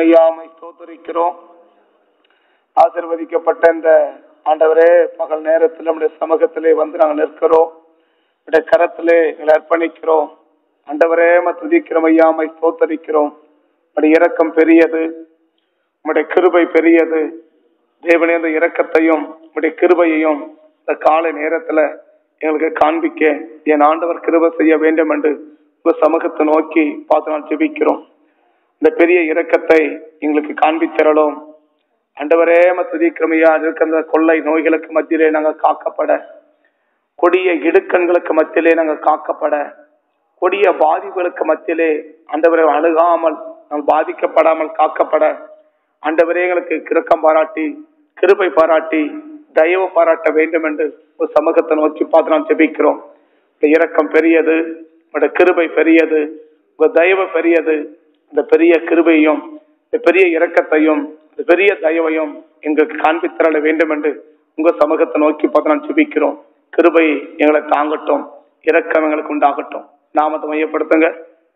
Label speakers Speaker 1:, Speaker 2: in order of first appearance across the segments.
Speaker 1: ஐயாமை ஸ்தோத்தரிக்கிறோம். ஆசிர்வதிக்கப்பட்ட இந்த ஆண்டவரே பகல் நேரத்தில் நம்முடைய சமூகத்திலே வந்து நாங்கள் நிற்கிறோம். நம்முடைய கரத்திலே எங்களை அர்ப்பணிக்கிறோம். ஆண்டவரே துதிக்கிறோம் ஐயாமை ஸ்தோத்தரிக்கிறோம். உடைய இரக்கம் பெரியது. நம்முடைய கிருபை பெரியது. தேவனே அந்த இரக்கத்தையும் நம்முடைய கிருபையையும் இந்த காலை நேரத்துல எங்களுக்கு காண்பிக்க. என் ஆண்டவர் கிருபை செய்ய வேண்டும் என்று சமூகத்தை நோக்கி பார்த்து நான் ஜெபிக்கிறோம். இந்த பெரிய இரக்கத்தை எங்களுக்கு காண்பித்தரலும் அண்டவரே துதிக்கிரமையா இருக்கிற கொள்ளை நோய்களுக்கு மத்தியிலே நாங்கள் காக்கப்பட. கொடிய இடுக்கண்களுக்கு மத்தியிலே நாங்கள் காக்கப்பட. கொடிய பாதிப்புகளுக்கு மத்தியிலே அண்டவரை அணுகாமல் நாங்கள் பாதிக்கப்படாமல் காக்கப்பட. அண்டவரே எங்களுக்கு கிரக்கம் பாராட்டி கிருபை பாராட்டி தயவு பாராட்ட வேண்டும் என்று ஒரு சமூகத்தை நோக்கி பார்த்து நாம் ஜெபிக்கிறோம். இந்த இரக்கம் பெரியது உங்களோட கிருபை பெரியது உங்க தயவு பெரியது. இந்த பெரிய கிருபையும் இந்த பெரிய இரக்கத்தையும் இந்த பெரிய தயவையும் எங்களுக்கு காண்பித்தரல வேண்டும் என்று உங்க சமூகத்தை நோக்கி பார்த்து நான் சுபிக்கிறோம் கிருபை எங்களை தாங்கட்டும் இரக்கம் எங்களுக்கு உண்டாகட்டும். நாமத்தை மையப்படுத்துங்க.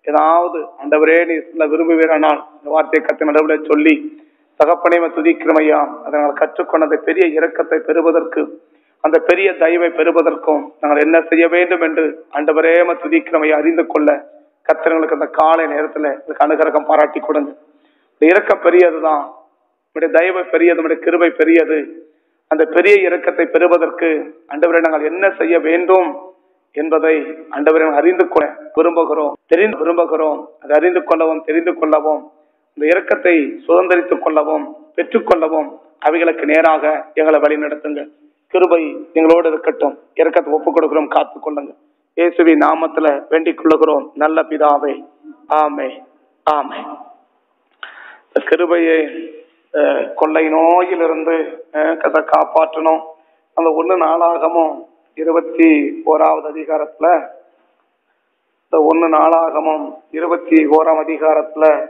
Speaker 1: ஏதாவது அந்தவரே நீ சொல்ல விரும்புவீரானால் இந்த வார்த்தையை கத்து நடுவில் சொல்லி தகப்பனைமை துதிக்கிறமையா அதனால் கற்றுக்கொண்ட அந்த பெரிய இரக்கத்தை பெறுவதற்கு அந்த பெரிய தயவை பெறுவதற்கும் நாங்கள் என்ன செய்ய வேண்டும் என்று அண்டவரேம துதிக்கிறமையை அறிந்து கொள்ள. கத்திரங்களுக்கு அந்த காலை நேரத்தில் இதுக்கு அனுகிரகம் பாராட்டி கொடுங்க. இந்த இரக்கம் பெரியதுதான் நம்முடைய தயவு பெரியது நம்முடைய கிருபை பெரியது. அந்த பெரிய இறக்கத்தை பெறுவதற்கு அண்டவரை நாங்கள் என்ன செய்ய வேண்டும் என்பதை அண்டவரை அறிந்து கொள்ள விரும்புகிறோம். தெரிந்து விரும்புகிறோம். அதை அறிந்து கொள்ளவும் தெரிந்து கொள்ளவும் இந்த இறக்கத்தை சுதந்திரித்துக் கொள்ளவும் பெற்றுக்கொள்ளவும் அவைகளுக்கு நேராக எங்களை வழி நடத்துங்க கிருபை எங்களோடு இருக்கட்டும். இறக்கத்தை ஒப்புக் கொடுக்கிறோம் காத்துக் கொள்ளுங்கள் இயேசுவி நாமத்துல வேண்டிக் கொள்ளுகிறோம் நல்ல பிதாவே. ஆமே. ஆமே. கிருபையை கொள்ளை நோயிலிருந்து கதை காப்பாற்றணும். அந்த ஒன்று நாளாகமும் இருபத்தி ஓராவது அதிகாரத்துல இந்த ஒன்று நாளாகமும் இருபத்தி ஓராம் அதிகாரத்துல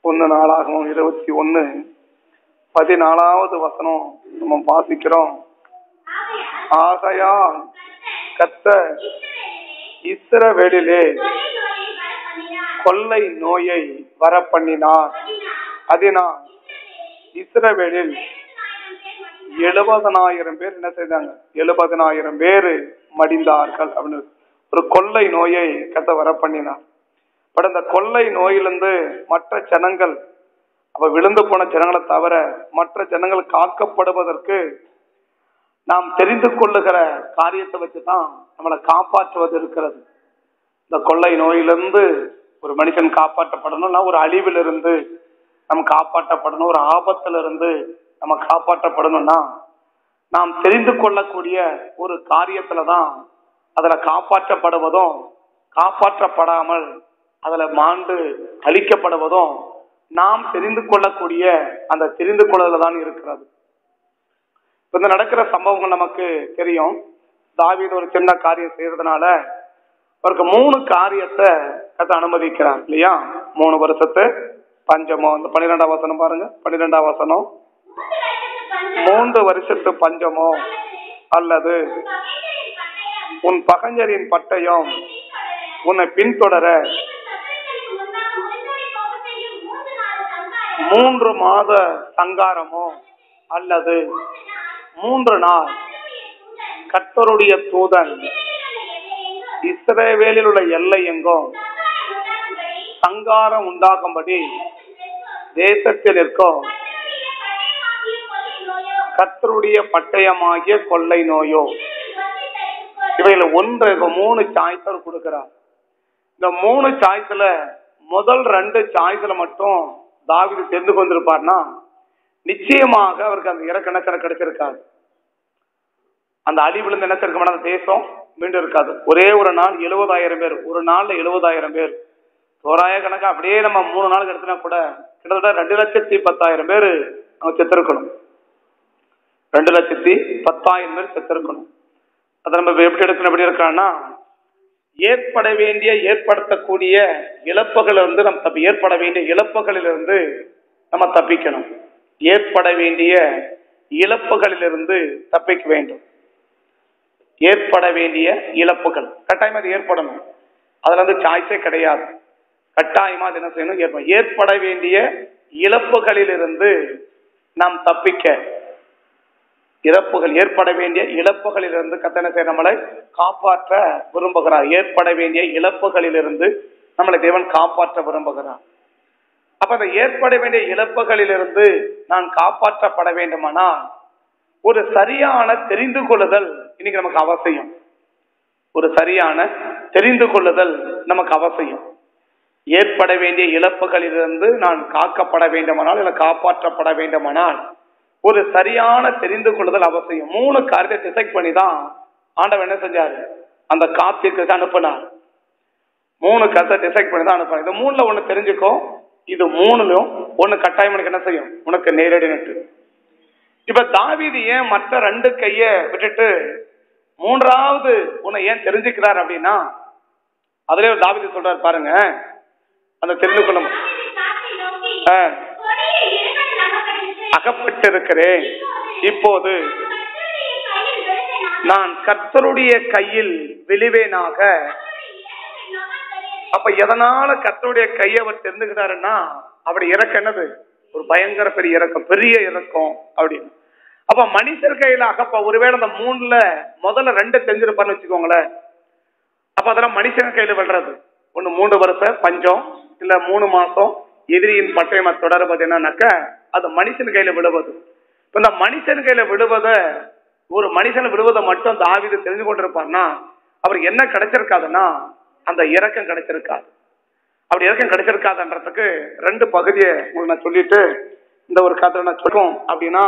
Speaker 1: ஒன்று நாளாகமும் இருபத்தி ஒன்று பதினாலாவது வசனம் நம்ம வாசிக்கிறோம். ஆகையால் கத்த இஸ்ரவேலிலே கொள்ளை நோயை வர பண்ணினார் அதனால் இஸ்ரவேலில் எழுபதனாயிரம் பேர் என்ன செய்தாங்க? எழுபதனாயிரம் பேர் மடிந்தார்கள் அப்படின்னு ஒரு கொள்ளை நோயை கத்த வர பண்ணினார் பட் அந்த கொள்ளை நோயிலிருந்து மற்ற ஜனங்கள் அவ விழுந்து போன ஜனங்களை தவிர மற்ற ஜனங்கள் காக்கப்படுவதற்கு நாம் தெரிந்து கொள்ளுகிற காரியத்தை வச்சுதான் நம்மளை காப்பாற்றுவது இருக்கிறது. இந்த கொள்ளை நோயிலிருந்து ஒரு மனுஷன் காப்பாற்றப்படணும்னா ஒரு அழிவிலிருந்து நம்ம காப்பாற்றப்படணும். ஒரு ஆபத்திலிருந்து நம்ம காப்பாற்றப்படணும்னா நாம் தெரிந்து கொள்ளக்கூடிய ஒரு காரியத்துல தான் அதுல காப்பாற்றப்படுவதும் காப்பாற்றப்படாமல் அதுல மாண்டு அழிக்கப்படுவதும் நாம் தெரிந்து கொள்ளக்கூடிய அந்த தெரிந்து கொள்ளல தான் இருக்கிறது. இந்த நடக்கிற சம்பவங்கள் நமக்கு தெரியும். தாவீது ஒரு சின்ன காரியம் செய்யறதுனால அவருக்கு மூணு காரியத்தை கத்த அனுமதிக்கிறார் இல்லையா? மூணு வருஷத்து பஞ்சமோ இந்த பன்னிரெண்டாம் வசனம் பாருங்க. பன்னிரெண்டாம் வசனம். மூன்று வருஷத்து பஞ்சமோ அல்லது உன் பகஞ்சரின் பட்டயம் உன்னை பின்தொடர மூன்று மாத சங்காரமோ அல்லது மூன்று நாள் கத்தருடைய தூதன் இஸ்ரேவேலில் உள்ள எல்லை எங்கோ சங்காரம் உண்டாகும்படி தேசத்தில் இருக்கோ கத்தருடைய பட்டயமாகிய கொள்ளை நோயோ. இவையில ஒன்று மூணு சாய்ஸர் கொடுக்கிறார். இந்த மூணு சாய்ஸ்ல முதல் ரெண்டு சாய்ஸ்ல மட்டும் தாவிது தெரிந்து கொண்டிருப்பார்னா நிச்சயமாக அவருக்கு அந்த இறக்க நினைச்சர கிடைச்சிருக்காது. அந்த அழிவிழுந்த நினைச்சிருக்க அந்த தேசம் மீண்டும் இருக்காது. ஒரே ஒரு நாள் எழுபதாயிரம் பேர் ஒரு நாள்ல எழுபதாயிரம் பேர். தோராய கணக்கா அப்படியே நம்ம மூணு நாளுக்கு எடுத்துனா கூட கிட்டத்தட்ட ரெண்டு லட்சத்தி பத்தாயிரம் பேர் நம்ம செத்திருக்கணும். ரெண்டு லட்சத்தி பத்தாயிரம் பேர் செத்திருக்கணும். அதை நம்ம எப்படி எடுக்கணும் எப்படி இருக்கான்னா ஏற்பட வேண்டிய ஏற்படுத்தக்கூடிய இழப்புகள் இருந்து நம்ம தப்பி ஏற்பட வேண்டிய இழப்புகளிலிருந்து நம்ம தப்பிக்கணும். ஏற்பட வேண்டிய இழப்புகளிலிருந்து தப்பிக்க வேண்டும். ஏற்பட வேண்டிய இழப்புகள். கட்டாயம் அது ஏற்படணும். அதுல வந்து சாய்ஸே கிடையாது. கட்டாயமா அது என்ன செய்யணும்? ஏற்படும் ஏற்பட வேண்டிய இழப்புகளிலிருந்து நாம் தப்பிக்க. இழப்புகள் ஏற்பட வேண்டிய இழப்புகளிலிருந்து கத்தனை செய்ய நம்மளை காப்பாற்ற விரும்புகிறார். ஏற்பட வேண்டிய இழப்புகளிலிருந்து நம்மளை தேவன் காப்பாற்ற விரும்புகிறார். அப்ப அந்த ஏற்பட வேண்டிய இழப்புகளிலிருந்து நான் காப்பாற்றப்பட வேண்டுமானால் ஒரு சரியான தெரிந்து கொள்ளுதல் இன்னைக்கு நமக்கு அவசியம். ஒரு சரியான தெரிந்து கொள்ளுதல் நமக்கு அவசியம். ஏற்பட வேண்டிய இழப்புகளிலிருந்து நான் காக்கப்பட வேண்டுமானால் இல்லை காப்பாற்றப்பட வேண்டுமானால் ஒரு சரியான தெரிந்து கொள்ளுதல் அவசியம். மூணு காரியத்தை டிசைட் பண்ணி தான் ஆண்டவன் என்ன செஞ்சாரு? அந்த காத்திற்கு அனுப்பினார். மூணு கருத்தை டிசைட் பண்ணி தான் அனுப்பினார். இந்த மூணுல ஒன்று தெரிஞ்சுக்கோ. இது மூணுலையும் ஒன்று கட்டாயம் உனக்கு என்ன செய்யும்? உனக்கு நேரடி நட்டு இப்ப தாவீது ஏன் மற்ற ரெண்டு கைய விட்டுட்டு மூன்றாவது உன்னை ஏன் தெரிஞ்சுக்கிறார் அப்படின்னா அதுலயே ஒரு தாவீது சொல்றாரு பாருங்க. அந்த தெரிந்து கொள்ளும் ஆ. அகப்பட்டிருக்கிறேன். இப்போது நான் கர்த்தருடைய கையில் விழுவேனாக அப்ப எதனால கர்த்தருடைய கையை அவர் தெரிஞ்சுக்கிறாருன்னா அப்படி இறக்கம் என்னது? ஒரு பயங்கர பெரிய இறக்கம் பெரிய இறக்கம் அப்படின்னு. அப்ப மனுஷர் கையில அகப்பா ஒருவேளை அந்த மூணுல முதல்ல ரெண்டு தெரிஞ்சிருப்பான்னு வச்சுக்கோங்களேன். அப்ப அதெல்லாம் மனுஷன் கையில விடுறது ஒண்ணு மூணு வருஷம் பஞ்சம் இல்ல மூணு மாசம் எதிரியின் பட்டயமா தொடர்பது என்னன்னாக்க அது மனுஷன் கையில விழுவது. இப்ப இந்த மனுஷன் கையில விழுவத ஒரு மனுஷன் விழுவதை மட்டும் தாவித தெரிஞ்சு கொண்டிருப்பான்னா அவருக்கு என்ன கிடைச்சிருக்காதுன்னா அந்த இறக்கம் கிடைச்சிருக்காது. அப்படி இறக்கம் கிடைச்சிருக்காதுன்றதுக்கு ரெண்டு பகுதியை உங்களுக்கு நான் சொல்லிட்டு இந்த ஒரு கதை நான் சொல்லும் அப்படின்னா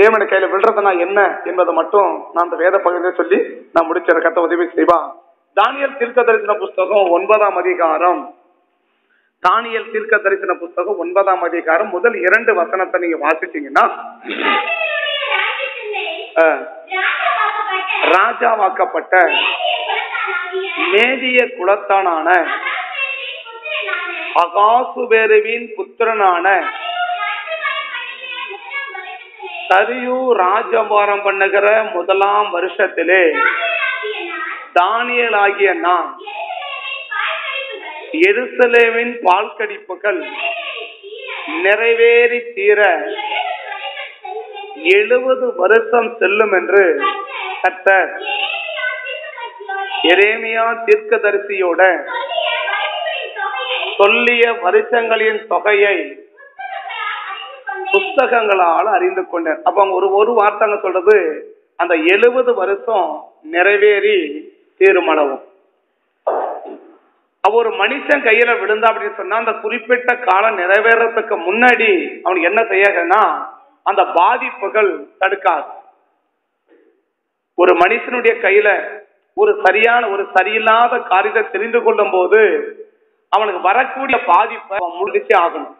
Speaker 1: தேவன கையில விழுறதுனா என்ன என்பதை மட்டும் நான் அந்த வேத பகுதியை சொல்லி நான் முடிச்ச கத்த உதவி செய்வா. தானியல் தீர்க்க தரிசன புஸ்தகம் ஒன்பதாம் அதிகாரம். தானியல் தீர்க்க தரிசன புஸ்தகம் ஒன்பதாம் அதிகாரம் முதல் இரண்டு வசனத்தை நீங்க வாசிச்சீங்கன்னா ராஜாவாக்கப்பட்ட மேதிய குலத்தானான அகாசுபேருவின் புத்திரனான தரியு ராஜபாரம் பண்ணுகிற முதலாம் வருஷத்திலே தானியல் ஆகிய நான் எருசலேமின் பால்கடிப்புகள் நிறைவேறி தீர எழுபது வருஷம் செல்லும் என்று கர்த்தர் எரேமியா தீர்க்கதரிசியோட சொல்லிய வருஷங்களின் தொகையை புஸ்தகங்களால் அறிந்து கொண்டேன். அப்ப அவங்க ஒரு ஒரு வார்த்தைங்க சொல்றது அந்த எழுபது வருஷம் நிறைவேறி தீர்மானவும். அவ ஒரு மனுஷன் கையில விழுந்தா அப்படின்னு சொன்னா அந்த குறிப்பிட்ட காலம் நிறைவேறதுக்கு முன்னாடி அவனுக்கு என்ன செய்யறதுன்னா அந்த பாதிப்புகள் தடுக்காது. ஒரு மனுஷனுடைய கையில ஒரு சரியான ஒரு சரியில்லாத காரியத்தை தெரிந்து கொள்ளும் போது அவனுக்கு வரக்கூடிய பாதிப்பை முடிச்சே ஆகணும்.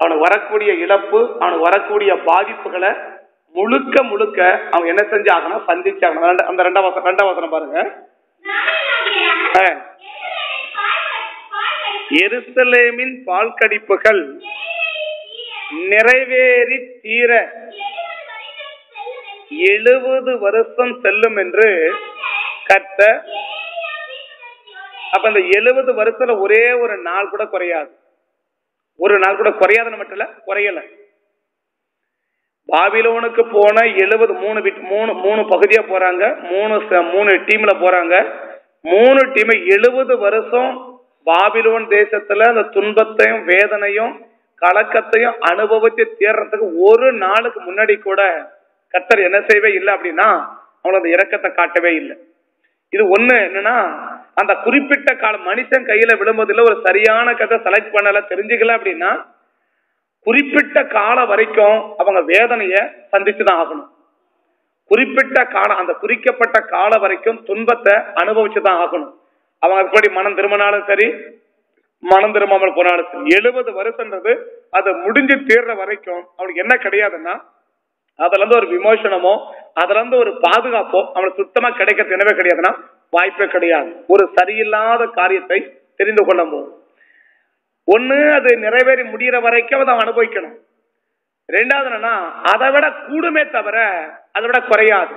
Speaker 1: அவனுக்கு வரக்கூடிய இழப்பு அவனுக்கு வரக்கூடிய பாதிப்புகளை முழுக்க முழுக்க அவன் என்ன செஞ்சு ஆகணும் சந்திச்சு ஆகணும் அந்த ரெண்டாம் வசனம் ரெண்டாம் வசனம் பாருங்க. எருசலேமின் பால் கடிப்புகள் நிறைவேறி தீர. எழுபது வருஷம் செல்லும் என்று கத்த அப்ப இந்த எழுபது வருஷத்துல ஒரே ஒரு நாள் கூட குறையாது. ஒரு நாள் கூட குறையாதுன்னு மட்டும் இல்ல குறையல. பாபிலோனுக்கு போன எழுபது மூணு மூணு மூணு பகுதியா போறாங்க. மூணு மூணு டீம்ல போறாங்க. மூணு டீம் எழுபது வருஷம் பாபிலோன் தேசத்துல அந்த துன்பத்தையும் வேதனையும் கலக்கத்தையும் அனுபவிச்சு தேர்றதுக்கு ஒரு நாளுக்கு முன்னாடி கூட கத்தர் என்ன செய்யவே இல்லை அப்படின்னா அவங்கள அந்த இறக்கத்தை காட்டவே இல்லை. இது ஒண்ணு என்னன்னா அந்த குறிப்பிட்ட கால மனுஷன் கையில விழும்போதில் ஒரு சரியான கதை செலக்ட் பண்ணல தெரிஞ்சுக்கல அப்படின்னா குறிப்பிட்ட காலம் வரைக்கும் அவங்க வேதனைய சந்திச்சுதான் ஆகணும். குறிப்பிட்ட காலம் அந்த குறிக்கப்பட்ட காலம் வரைக்கும் துன்பத்தை அனுபவிச்சுதான் ஆகணும். அவங்க எப்படி மனம் திரும்பினாலும் சரி மனம் திரும்பாமல் போனாலும் சரி எழுபது வருஷன்றது அதை முடிஞ்சு தீர்ற வரைக்கும் அவனுக்கு என்ன கிடையாதுன்னா அதுல இருந்து ஒரு விமோசனமோ அதுல இருந்து ஒரு பாதுகாப்போ அவனுக்கு சுத்தமா கிடைக்கிறது என்னவே கிடையாதுன்னா வாய்ப்பே கிடையாது. ஒரு சரியில்லாத காரியத்தை தெரிந்து கொள்ள போது ஒண்ணு அது நிறைவேறி முடிகிற வரைக்கும் அதை அவன் அனுபவிக்கணும். ரெண்டாவது என்னன்னா அதை விட கூடுமே தவிர அதை விட குறையாது.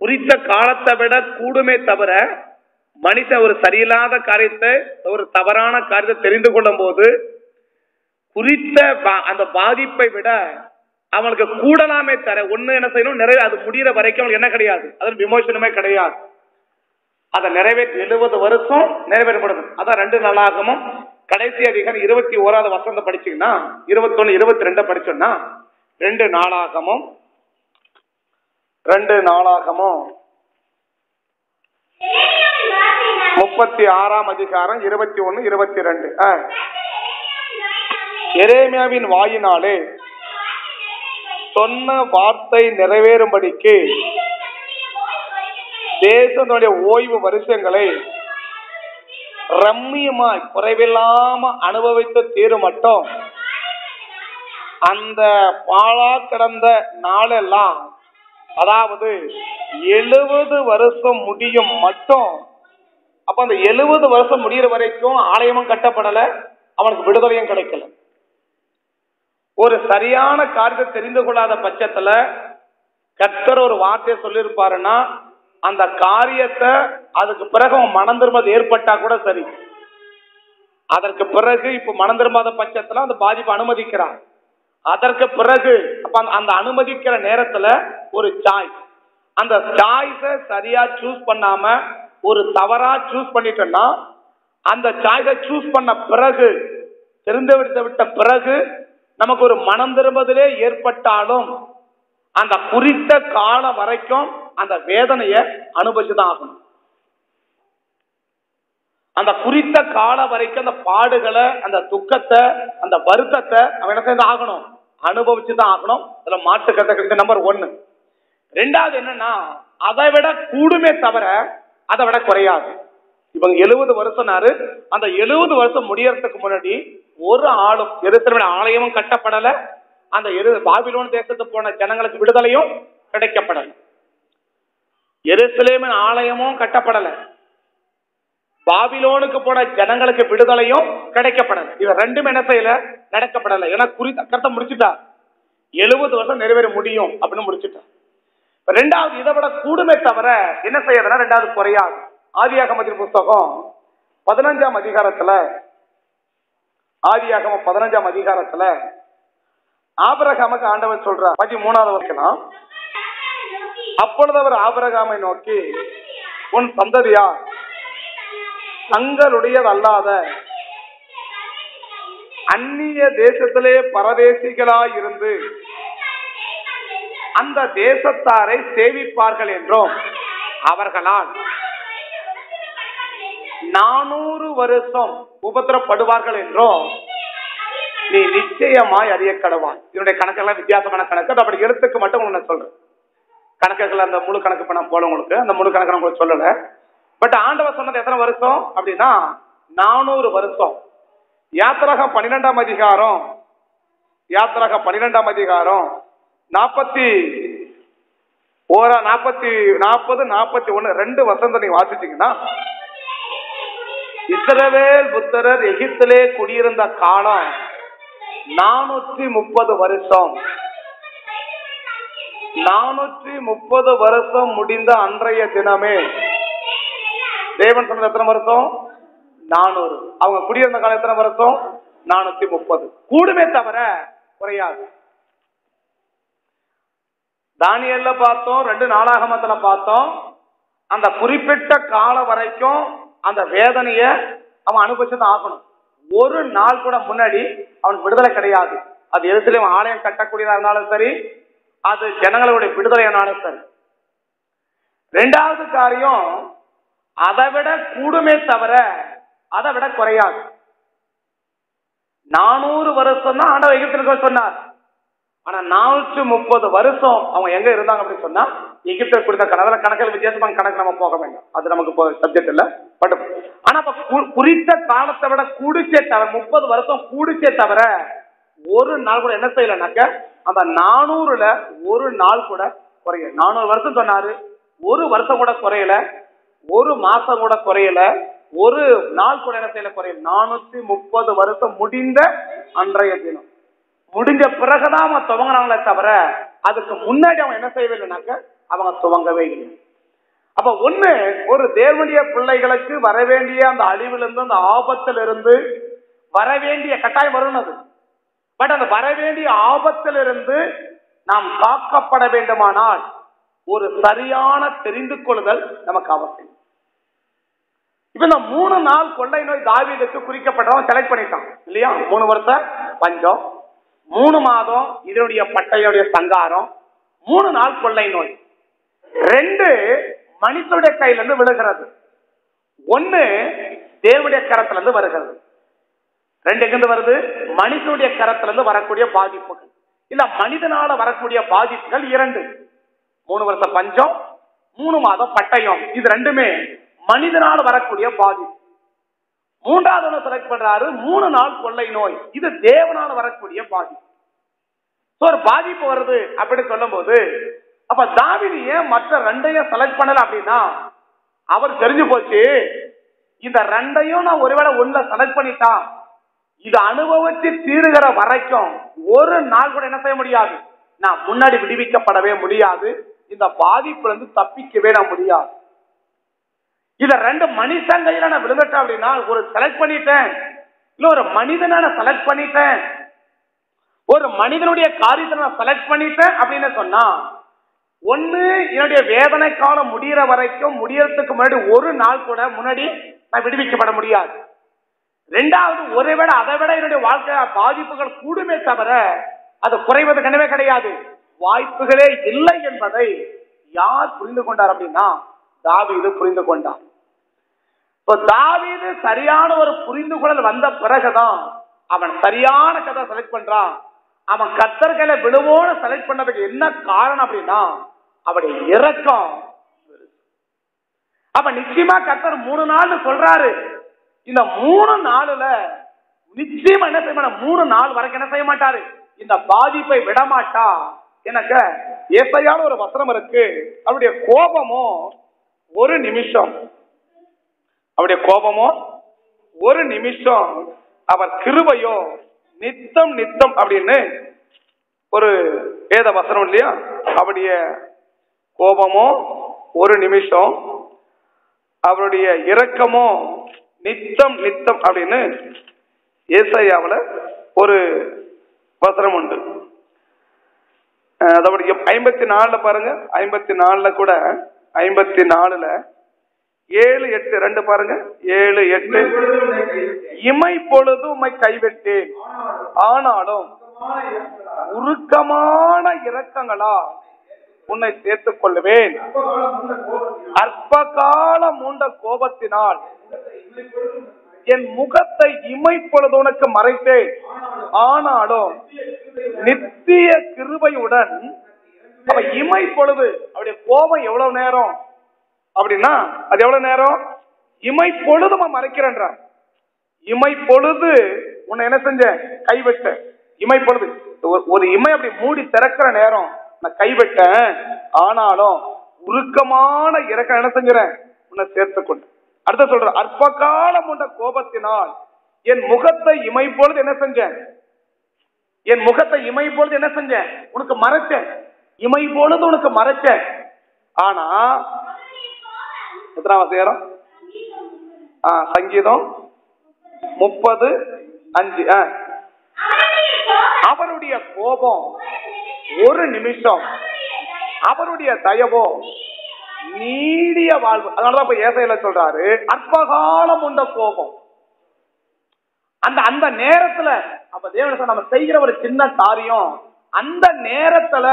Speaker 1: குறித்த காலத்தை விட கூடுமே தவிர மனிதன் ஒரு சரியில்லாத காரியத்தை ஒரு தவறான காரியத்தை தெரிந்து கொள்ளும் போது குறித்த பா- அந்த பாதிப்பை விட அவனுக்கு கூடலாமே தர ஒண்ணு என்ன செய்யணும் நிறைவே அது முடிகிற வரைக்கும் அவனுக்கு என்ன கிடையாது. அதன் விமோசனமே கிடையாது. அதை நிறைவேற்றி எழுபது வருஷம் நிறைவேற்றப்படுது அதான் ரெண்டு நாளாகமும் கடைசி அதிகாரம் இருபத்தி ஓராவது வசந்த படிச்சீங்கன்னா இருபத்தொன்னு இருபத்தி ரெண்டு படிச்சோம்னா ரெண்டு நாளாகமும் ரெண்டு நாளாகமும் முப்பத்தி ஆறாம் அதிகாரம் இருபத்தி ஒன்னு இருபத்தி ரெண்டு. எரேமியாவின் வாயினாலே சொன்ன வார்த்தை நிறைவேறும்படிக்கு தேசனுடைய ஓய்வு வருஷங்களை ரம்மியமாய் குறைவில்லாம அனுபவித்து தீரும் மட்டும் அந்த பாழா கிடந்த நாளெல்லாம் அதாவது எழுபது வருஷம் முடியும் மட்டும் அப்ப அந்த எழுபது வருஷம் முடியிற வரைக்கும் ஆலயமும் கட்டப்படல அவனுக்கு விடுதலையும் கிடைக்கல. ஒரு சரியான காரியத்தை தெரிந்து கொள்ளாத பட்சத்துல கத்தர் ஒரு வார்த்தையை சொல்லியிருப்பாருன்னா அந்த காரியத்தை அதுக்கு பிறகு அவன் மனம் திரும்பது ஏற்பட்டா கூட சரி. அதற்கு பிறகு இப்ப மனம் திரும்பாத பட்சத்துல அந்த பாதிப்பு அனுமதிக்கிறான். அதற்கு பிறகு அப்ப அந்த- அந்த அனுமதிக்கிற நேரத்துல ஒரு சாய்ஸ் அந்த சாய்ஸை சரியா சூஸ் பண்ணாம ஒரு தவறா சூஸ் பண்ணிட்டோம்னா அந்த சாய்ஸை சூஸ் பண்ண பிறகு தெரிந்து விட்ட விட்ட பிறகு நமக்கு ஒரு மனம் திரும்பதிலே ஏற்பட்டாலும் அந்த குறித்த காலம் வரைக்கும் அந்த வேதனையை அனுபவிச்சுதான் ஆகணும். அந்த குறித்த காலம் வரைக்கும் அந்த பாடுகளை அந்த துக்கத்தை அந்த வருத்தத்தை அவன் என்ன செய்து ஆகணும்? அனுபவிச்சுதான் ஆகணும். அதுல மாட்டு கதை நம்பர் ஒன்னு ரெண்டாவது என்னன்னா அதை விட கூடுமே தவிர அதை விட குறையாது. இவங்க எழுபது வருஷம்னாரு அந்த எழுபது வருஷம் முடியறதுக்கு முன்னாடி ஒரு ஆளும் எருசலேமின் ஆலயமும் கட்டப்படல. அந்த எரு பாபிலோன் தேசத்துக்கு போன ஜனங்களுக்கு விடுதலையும் கிடைக்கப்படல. எருசலேமின் ஆலயமும் கட்டப்படல. பாபிலோனுக்கு போன ஜனங்களுக்கு விடுதலையும் கிடைக்கப்படல. இது ரெண்டும் என்ன செய்யல? நடக்கப்படல. ஏன்னா குறித்த கருத்தை முடிச்சுட்டா. எழுபது வருஷம் நிறைவேற முடியும் அப்படின்னு முடிச்சுட்டா. இப்ப ரெண்டாவது இதை விட கூடுமே தவிர என்ன செய்யறதுன்னா ரெண்டாவது குறையாது. ஆதியாகமத்தின் புஸ்தகம் பதினஞ்சாம் அதிகாரத்துல ஆதியாகம பதினஞ்சாம் அதிகாரத்துல ஆபரகாமுக்கு ஆண்டவர் சொல்றார். பதிமூணாவது வருஷம் அப்பொழுது அவர் ஆபரகாமை நோக்கி உன் சந்ததியா? தங்களுடையதல்லாத அந்நிய தேசத்திலே பரதேசிகளாய் இருந்து அந்த தேசத்தாரை சேவிப்பார்கள் என்றும் அவர்களால் நானூறு வருஷம் உபத்திரப்படுவார்கள் என்றும் நீ நிச்சயமாய் அறிய கடவான் இதனுடைய கணக்கெல்லாம் வித்தியாசமான கணக்கு. அது அப்படி எழுத்துக்கு மட்டும் உங்களுக்கு நான் சொல்றேன். கணக்குகள் அந்த முழு கணக்கு பண்ண போல உங்களுக்கு. அந்த முழு கணக்கு நான் உங்களுக்கு சொல்லல. பட் ஆண்டவர் சொன்னது எத்தனை வருஷம்? அப்படின்னா நானூறு வருஷம். யாத்திரகம் பன்னிரெண்டாம் அதிகாரம். யாத்திரகம் பன்னிரெண்டாம் அதிகாரம். நாற்பத்தி ஓரா நாற்பத்தி நாற்பது நாற்பத்தி ஒன்று ரெண்டு வசந்த நீங்க வாசிச்சிங்கன்னா இஸ்ரவேல் புத்தரர் எகிப்திலே குடியிருந்த காலம் நானூற்றி முப்பது வருஷம். நானூற்றி முப்பது வருஷம் முடிந்த அன்றைய தினமே. தேவன் சொன்னது எத்தனை வருஷம்? நானூறு. அவங்க குடியிருந்த காலம் எத்தனை வருஷம்? நானூத்தி முப்பது. கூடுமே தவிர குறையாது. தானியல்ல பார்த்தோம் ரெண்டு நாளாகமத்துல பார்த்தோம். அந்த குறிப்பிட்ட காலம் வரைக்கும் அந்த வேதனைய அவன் அனுபவிச்சுதான் ஆகணும். ஒரு நாள் கூட முன்னாடி அவனுக்கு விடுதலை கிடையாது. அது எதிர்த்துலயும் ஆலயம் கட்டக்கூடியதா இருந்தாலும் சரி அது ஜனங்களுடைய விடுதலையானாலும் சரி. ரெண்டாவது காரியம் அதை விட கூடுமே தவிர அதை விட குறையாது. நானூறு வருஷம் தான் ஆண்டவர் எகிப்திற்கு சொன்னார். ஆனா நானூற்றி முப்பது வருஷம் அவங்க எங்க இருந்தாங்க அப்படின்னு சொன்னா எகிப்த கொடுத்த கணக்குல கணக்கில் வித்தியாசமான கணக்கு நம்ம போக வேண்டாம். அது நமக்கு சப்ஜெக்ட் இல்ல. பட் ஆனா இப்ப குறித்த காலத்தை விட கூடிச்சே தவிர முப்பது வருஷம் கூடிச்சே தவிர ஒரு நாள் கூட என்ன செய்யலனாக்க அந்த நானூறுல ஒரு நாள் கூட குறையல. நானூறு வருஷம் சொன்னாரு ஒரு வருஷம் கூட குறையல ஒரு மாசம் கூட குறையல ஒரு நாள் கூட என்ன செய்யல குறையல. நானூத்தி முப்பது வருஷம் முடிந்த அன்றைய தினம். முடிஞ்ச பிறகுதான் அவங்க துவங்கினாங்களே தவிர அதுக்கு முன்னாடி அவங்க என்ன செய்யவில்லைனாக்க அவங்க துவங்கவே இல்லை. அப்ப ஒண்ணு ஒரு தேவனுடைய பிள்ளைகளுக்கு வர வேண்டிய அந்த அழிவிலிருந்து அந்த ஆபத்திலிருந்து இருந்து வரவேண்டிய கட்டாயம் வரும் அது. பட் அந்த வர வேண்டிய ஆபத்திலிருந்து நாம் காக்கப்பட வேண்டுமானால் ஒரு சரியான தெரிந்து கொள்ளுதல் நமக்கு அவசியம். இப்ப இந்த மூணு நாள் கொள்ளை நோய் தாவீதுக்கு குறிக்கப்பட்டவன் செலக்ட் பண்ணிட்டான். இல்லையா? மூணு வருஷம் பஞ்சம். மூணு மாதம் இதனுடைய பட்டையுடைய சங்காரம் மூணு நாள் கொள்ளை நோய். ரெண்டு மனிதனுடைய கையில இருந்து விழுகிறது. ஒண்ணு தேவனுடைய கரத்துல இருந்து வருகிறது. ரெண்டு எங்கிருந்து வருது? மனிதனுடைய கரத்துல இருந்து வரக்கூடிய பாதிப்புகள். இல்ல மனிதனால வரக்கூடிய பாதிப்புகள் இரண்டு. மூணு வருஷம் பஞ்சம் மூணு மாதம் பட்டயம். இது ரெண்டுமே மனிதனால வரக்கூடிய பாதிப்பு. மூன்றாவது ஒன்று செலக்ட் பண்றாரு. மூணு நாள் கொள்ளை நோய். இது தேவனால வரக்கூடிய பாதிப்பு So, ஒரு பாதிப்பு வருது அப்படின்னு சொல்லும் போது அப்ப தாவிது ஏன் மற்ற ரெண்டையும் செலக்ட் பண்ணல அப்படின்னா அவர் தெரிஞ்சு போச்சு இந்த ரெண்டையும் நான் ஒருவேளை ஒண்ணுல செலக்ட் பண்ணிட்டான் இது அனுபவிச்சு தீருகிற வரைக்கும் ஒரு நாள் கூட என்ன செய்ய முடியாது. நான் முன்னாடி விடுவிக்கப்படவே முடியாது. இந்த பாதிப்புல இருந்து தப்பிக்கவே நான் முடியாது. இத ரெண்டு மனுஷன் கையில நான் விழுந்துட்டேன் அப்படின்னா ஒரு செலக்ட் பண்ணிட்டேன். இல்ல ஒரு மனிதனை நான் செலக்ட் பண்ணிட்டேன். ஒரு மனிதனுடைய காரியத்தை நான் செலக்ட் பண்ணிட்டேன் அப்படின்னு சொன்னா ஒண்ணு என்னுடைய வேதனை காலம் முடிகிற வரைக்கும் முடியறதுக்கு முன்னாடி ஒரு நாள் கூட முன்னாடி நான் விடுவிக்கப்பட முடியாது. ரெண்டாவது ஒரே விட அதை விட என்னுடைய வாழ்க்கை பாதிப்புகள் கூடுமே தவிர அது குறைவது கனவே கிடையாது. வாய்ப்புகளே இல்லை என்பதை யார் புரிந்து கொண்டார் அப்படின்னா தாவீது புரிந்து கொண்டார். இப்போ தாவீது சரியான ஒரு புரிந்து கொள்ளல் வந்த பிறகுதான் அவன் சரியான கதை செலக்ட் பண்றான். அவன் கத்தர்களை விடுவோன்னு செலக்ட் பண்ணதுக்கு என்ன காரணம் அப்படின்னா அவருடைய இரக்கம். அப்ப நிச்சயமா கத்தர் மூணு நாள் சொல்றாரு. இந்த மூணு நாளுல நிச்சயமா என்ன செய்ய மாட்டார்? மூணு நாள் வரைக்கும் என்ன செய்ய மாட்டாரு? இந்த பாதிப்பை விடமாட்டா எனக்கு ஏசையான ஒரு வசனம் இருக்கு. அவருடைய கோபமும் ஒரு நிமிஷம். அவருடைய கோபமோ? ஒரு நிமிஷம் அவர் கிருபையோ நித்தம் நித்தம் அப்படின்னு ஒரு வேத வசனம் இல்லையா? அவருடைய கோபமோ ஒரு நிமிஷம் அவருடைய இரக்கமோ நித்தம் நித்தம் அப்படின்னு ஏசையாவில் ஒரு வசனம் உண்டு. அதோடைய ஐம்பத்தி நாலில் பாருங்க. ஐம்பத்தி நாலில் கூட ஐம்பத்தி நாலில் ஏழு எட்டு ரெண்டு பாருங்க. ஏழு எட்டு. இமை பொழுது உம்மை கைவிட்டேன். ஆனாலும் உருக்கமான இரக்கங்களா உன்னை சேர்த்துக் கொள்ளுவேன். அற்ப கால மூண்ட கோபத்தினால் என் முகத்தை இமை பொழுது உனக்கு மறைத்தேன். ஆனாலும் நித்திய கிருபையுடன் இமை பொழுது அவருடைய கோபம் எவ்வளவு நேரம்? அப்படின்னா அது எவ்வளவு நேரம்? இமை பொழுது மறைக்கிறேன்றான் இமை பொழுது உன்னை என்ன செஞ்ச கைவிட்ட இமை பொழுது. ஒரு- இமை அப்படி மூடி திறக்கிற நேரம் நான் கைவிட்டேன். ஆனாலும் உருக்கமான இறக்க என்ன செஞ்சுறேன்? உன்னை சேர்த்துக்கொண்டு அடுத்த சொல்ற அற்ப காலம் உண்ட கோபத்தினால் என் முகத்தை இமை பொழுது என்ன செஞ்சேன்? என் முகத்தை இமை பொழுது என்ன செஞ்சேன்? உனக்கு மறைச்சேன் இமை பொழுது உனக்கு மறைச்சேன் ஆனா எத்தனாம் வசனம் ஆ சங்கீதம் முப்பது அஞ்சு ஆ. அவருடைய கோபம் ஒரு நிமிஷம். அவருடைய தயவோ நீடிய வாழ்வு. அதனாலதான் இப்ப ஏசையில சொல்றாரு அற்பகாலம் உண்ட கோபம். அந்த அந்த நேரத்துல அப்ப தேவன நம்ம செய்கிற ஒரு சின்ன காரியம் அந்த நேரத்துல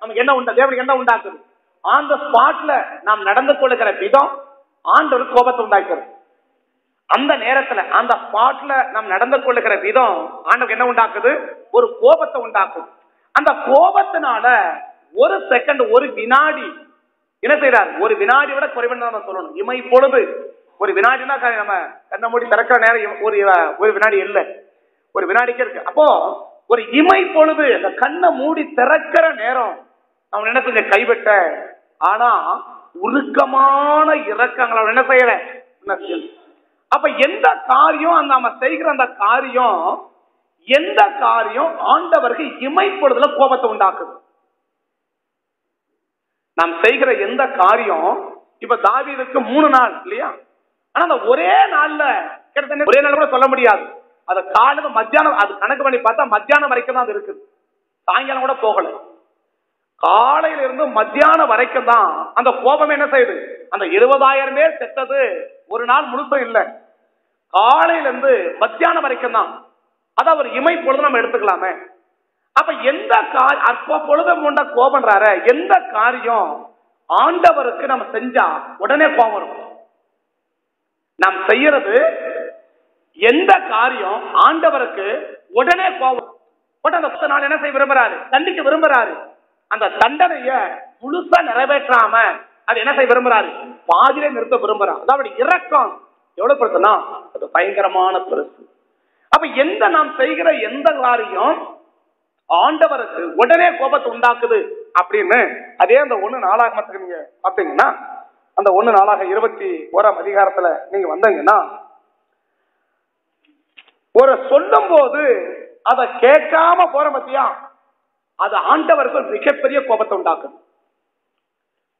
Speaker 1: நமக்கு என்ன உண்டா? தேவனுக்கு என்ன உண்டாக்குது? ஆன் த ஸ்பாட்ல நாம் நடந்து கொள்ளுகிற விதம் ஆண்டவர் கோபத்தை உண்டாக்குறது. அந்த நேரத்துல அந்த ஸ்பாட்ல நாம் நடந்து கொள்ளுகிற விதம் ஆண்டவர் என்ன உண்டாக்குது? ஒரு கோபத்தை உண்டாக்குது அந்த கோபத்தினால ஒரு செகண்ட் ஒரு வினாடி என்ன செய்யறார் ஒரு வினாடி விட குறைவன் நம்ம சொல்லணும். இமை பொழுது. ஒரு வினாடினா நம்ம கண்ணை மூடி திறக்கிற நேரம் ஒரு ஒரு வினாடி இல்லை. ஒரு வினாடிக்கு இருக்கு. அப்போ ஒரு இமை பொழுது அந்த கண்ணை மூடி திறக்கிற நேரம் அவன் என்ன செஞ்ச கைவிட்ட ஆனா உருக்கமான இறக்கங்களை அவன் என்ன செய்யல? அப்ப எந்த காரியம் அந்த நம்ம செய்கிற அந்த காரியம் எந்த காரியம் ஆண்டவருக்கு இமைப்பொழுதுல கோபத்தை உண்டாக்குது? நாம் செய்கிற எந்த காரியம் இப்ப தாவீதுக்கு மூணு நாள் இல்லையா? ஆனா அந்த ஒரே நாள்ல கிட்டத்தட்ட ஒரே நாள் கூட சொல்ல முடியாது. அது காலையில மத்தியானம் அது கணக்கு பண்ணி பார்த்தா மத்தியானம் வரைக்கும் தான் அது இருக்குது. சாயங்காலம் கூட போகல. காலையில இருந்து மத்தியானம் வரைக்கும் தான் அந்த கோபம் என்ன செய்யுது? அந்த இருபதாயிரம் பேர் செத்தது ஒரு நாள் முழுசும் இல்லை. காலையில இருந்து மத்தியானம் வரைக்கும் தான். அது அவர் இமை பொழுது நம்ம எடுத்துக்கலாமே. அப்ப எந்த கா- அற்ப பொழுது கொண்ட கோபம்ன்றார எந்த காரியம் ஆண்டவருக்கு நம்ம செஞ்சா உடனே கோபம் வரும்? நாம் செய்யறது எந்த காரியம் ஆண்டவருக்கு உடனே கோபம் உடனே அந்த நாள் என்ன செய்ய விரும்புறாரு? தண்டிக்க விரும்புறாரு. அந்த தண்டனைய முழுசா நிறைவேற்றாம அது என்ன செய்ய விரும்புறாரு? பாதியிலே நிறுத்த விரும்புறான் அதாவது இரக்கம். எவ்வளவு பெருசுனா அது பயங்கரமான பெருசு. அப்ப எந்த நாம் செய்கிற எந்த காரியம் ஆண்டவருக்கு உடனே கோபத்தை உண்டாக்குது அப்படின்னு அதே அந்த ஒண்ணு நாளாகமத்துக்கு நீங்க பாத்தீங்கன்னா அந்த ஒண்ணு நாளாக இருபத்தி ஓராம் அதிகாரத்துல நீங்க வந்தீங்கன்னா ஒரு சொல்லும் போது அதை கேட்காம போற பத்தியா அது ஆண்டவர்கள் மிகப்பெரிய கோபத்தை உண்டாக்குது.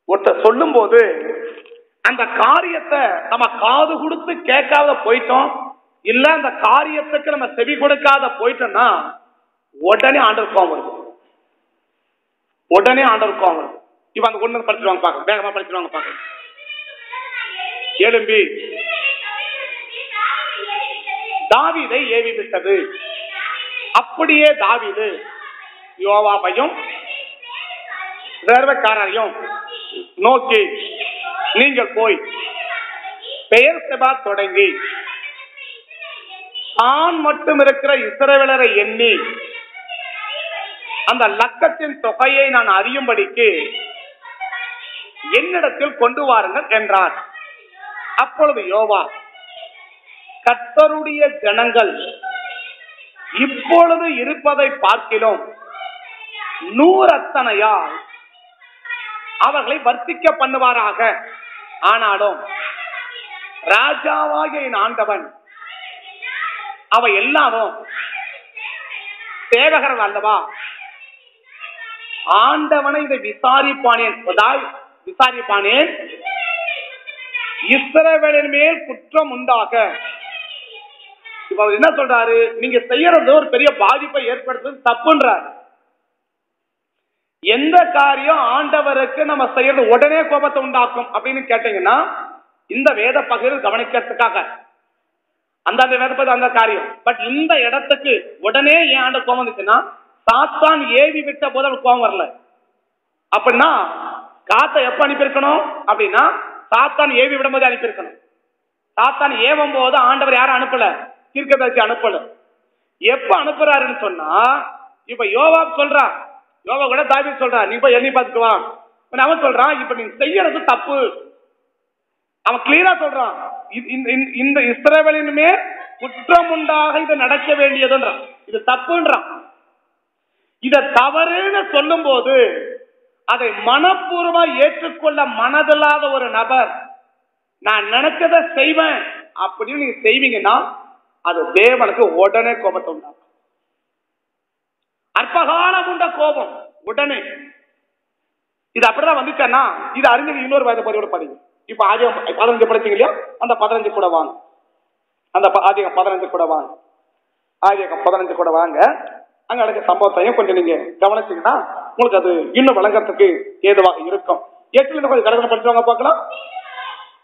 Speaker 1: ஒருத்தர் சொல்லும் போது அந்த காரியத்தை நம்ம காது கொடுத்து கேட்காத போயிட்டோம் இல்ல அந்த காரியத்துக்கு நம்ம செவி கொடுக்காத போயிட்டோம்னா உடனே ஆண்டவர் கோவம் வருது. உடனே ஆண்டவர் கோவம் வருது. இப்ப அந்த ஒண்ணு படிச்சிருவாங்க பாக்க வேகமா படிச்சிருவாங்க பாக்க எழும்பி. தாவிதை ஏவி விட்டது அப்படியே தாவிது யோவாபையும் வேர்வைக்காரரையும் நோக்கி நீங்கள் போய் பெயர் செபா தொடங்கி ஆண் மட்டும் இருக்கிற இசரவிலரை எண்ணி அந்த லக்கத்தின் தொகையை நான் அறியும்படிக்கு என்னிடத்தில் கொண்டு வாருங்கள் என்றார். அப்பொழுது யோவா கத்தருடைய ஜனங்கள் இப்பொழுது இருப்பதை பார்க்கிறோம் நூறத்தனையால் அவர்களை வர்த்திக்க பண்ணுவாராக. ஆனாலும் ராஜாவாக என் ஆண்டவன் அவ எல்லாரும் சேவகர்கள் அல்லவா? ஆண்டவனை இதை விசாரிப்பானேன். விசாரிப்பானேன். இஸ்ரவேலின் மேல் குற்றம் உண்டாக. இப்ப என்ன சொல்றாரு? நீங்க செய்யறது ஒரு பெரிய பாதிப்பை ஏற்படுத்துறது தப்புன்றாரு. எந்த காரியம் ஆண்டவருக்கு நம்ம செய்யறது உடனே கோபத்தை உண்டாக்கும் அப்படின்னு கேட்டீங்கன்னா இந்த வேத பகுதியில் கவனிக்கிறதுக்காக. அந்த அந்த வேத பகுதி அந்த காரியம். பட் இந்த இடத்துக்கு உடனே ஏன் ஆண்ட கோபம் வந்துச்சுன்னா சாத்தான் ஏவி விட்ட போது அவனுக்கு கோபம் வரல. அப்படின்னா காத்தை எப்ப அனுப்பியிருக்கணும்? அப்படின்னா சாத்தான் ஏவி விடும் போது அனுப்பியிருக்கணும். சாத்தான் ஏவும் போது ஆண்டவர் யாரும் அனுப்பல? தீர்க்கதரிசி அனுப்பல. எப்ப அனுப்புறாருன்னு சொன்னா இப்ப யோவாப் சொல்றா யோவா கூட தாவி சொல்றான் நீ போய் எண்ணி பார்த்துட்டு அவன் சொல்றான் இப்ப நீ செய்யறது தப்பு. அவன் கிளியரா சொல்றான் இந்த- இந்த- இந்த இஸ்ரவேலின் மேல் குற்றம் உண்டாக இது நடக்க வேண்டியதுன்றான். இது தப்புன்றான். இத தவறுன்னு சொல்லும் போது அதை மனப்பூர்வமா ஏற்றுக்கொள்ள மனதில்லாத ஒரு நபர் நான் நினைச்சத செய்வேன். அப்படின்னு நீங்க செய்வீங்கன்னா அது தேவனுக்கு உடனே கோபத்தை உண்டாகும் அற்பகாலம் உண்ட கோபம். உடனே. இது அப்படிதான் வந்துச்சேன்னா இது அறிஞர் இன்னொரு வயது பதிவோட படிங்க. இப்ப ஆதியம் பதினஞ்சு படிச்சீங்க இல்லையா? அந்த பதினஞ்சு கூட வாங்க. அந்த ப- ஆதியம் பதினஞ்சு கூட வாங்க. ஆதியம் பதினஞ்சு கூட வாங்க. அங்க நடக்க சம்பவத்தையும் கொஞ்சம் நீங்க கவனிச்சீங்கன்னா உங்களுக்கு அது இன்னும் வழங்கறதுக்கு ஏதுவாக இருக்கும். எட்டுல இருந்து கொஞ்சம் கடற்கரை படிச்சவங்க பார்க்கலாம்.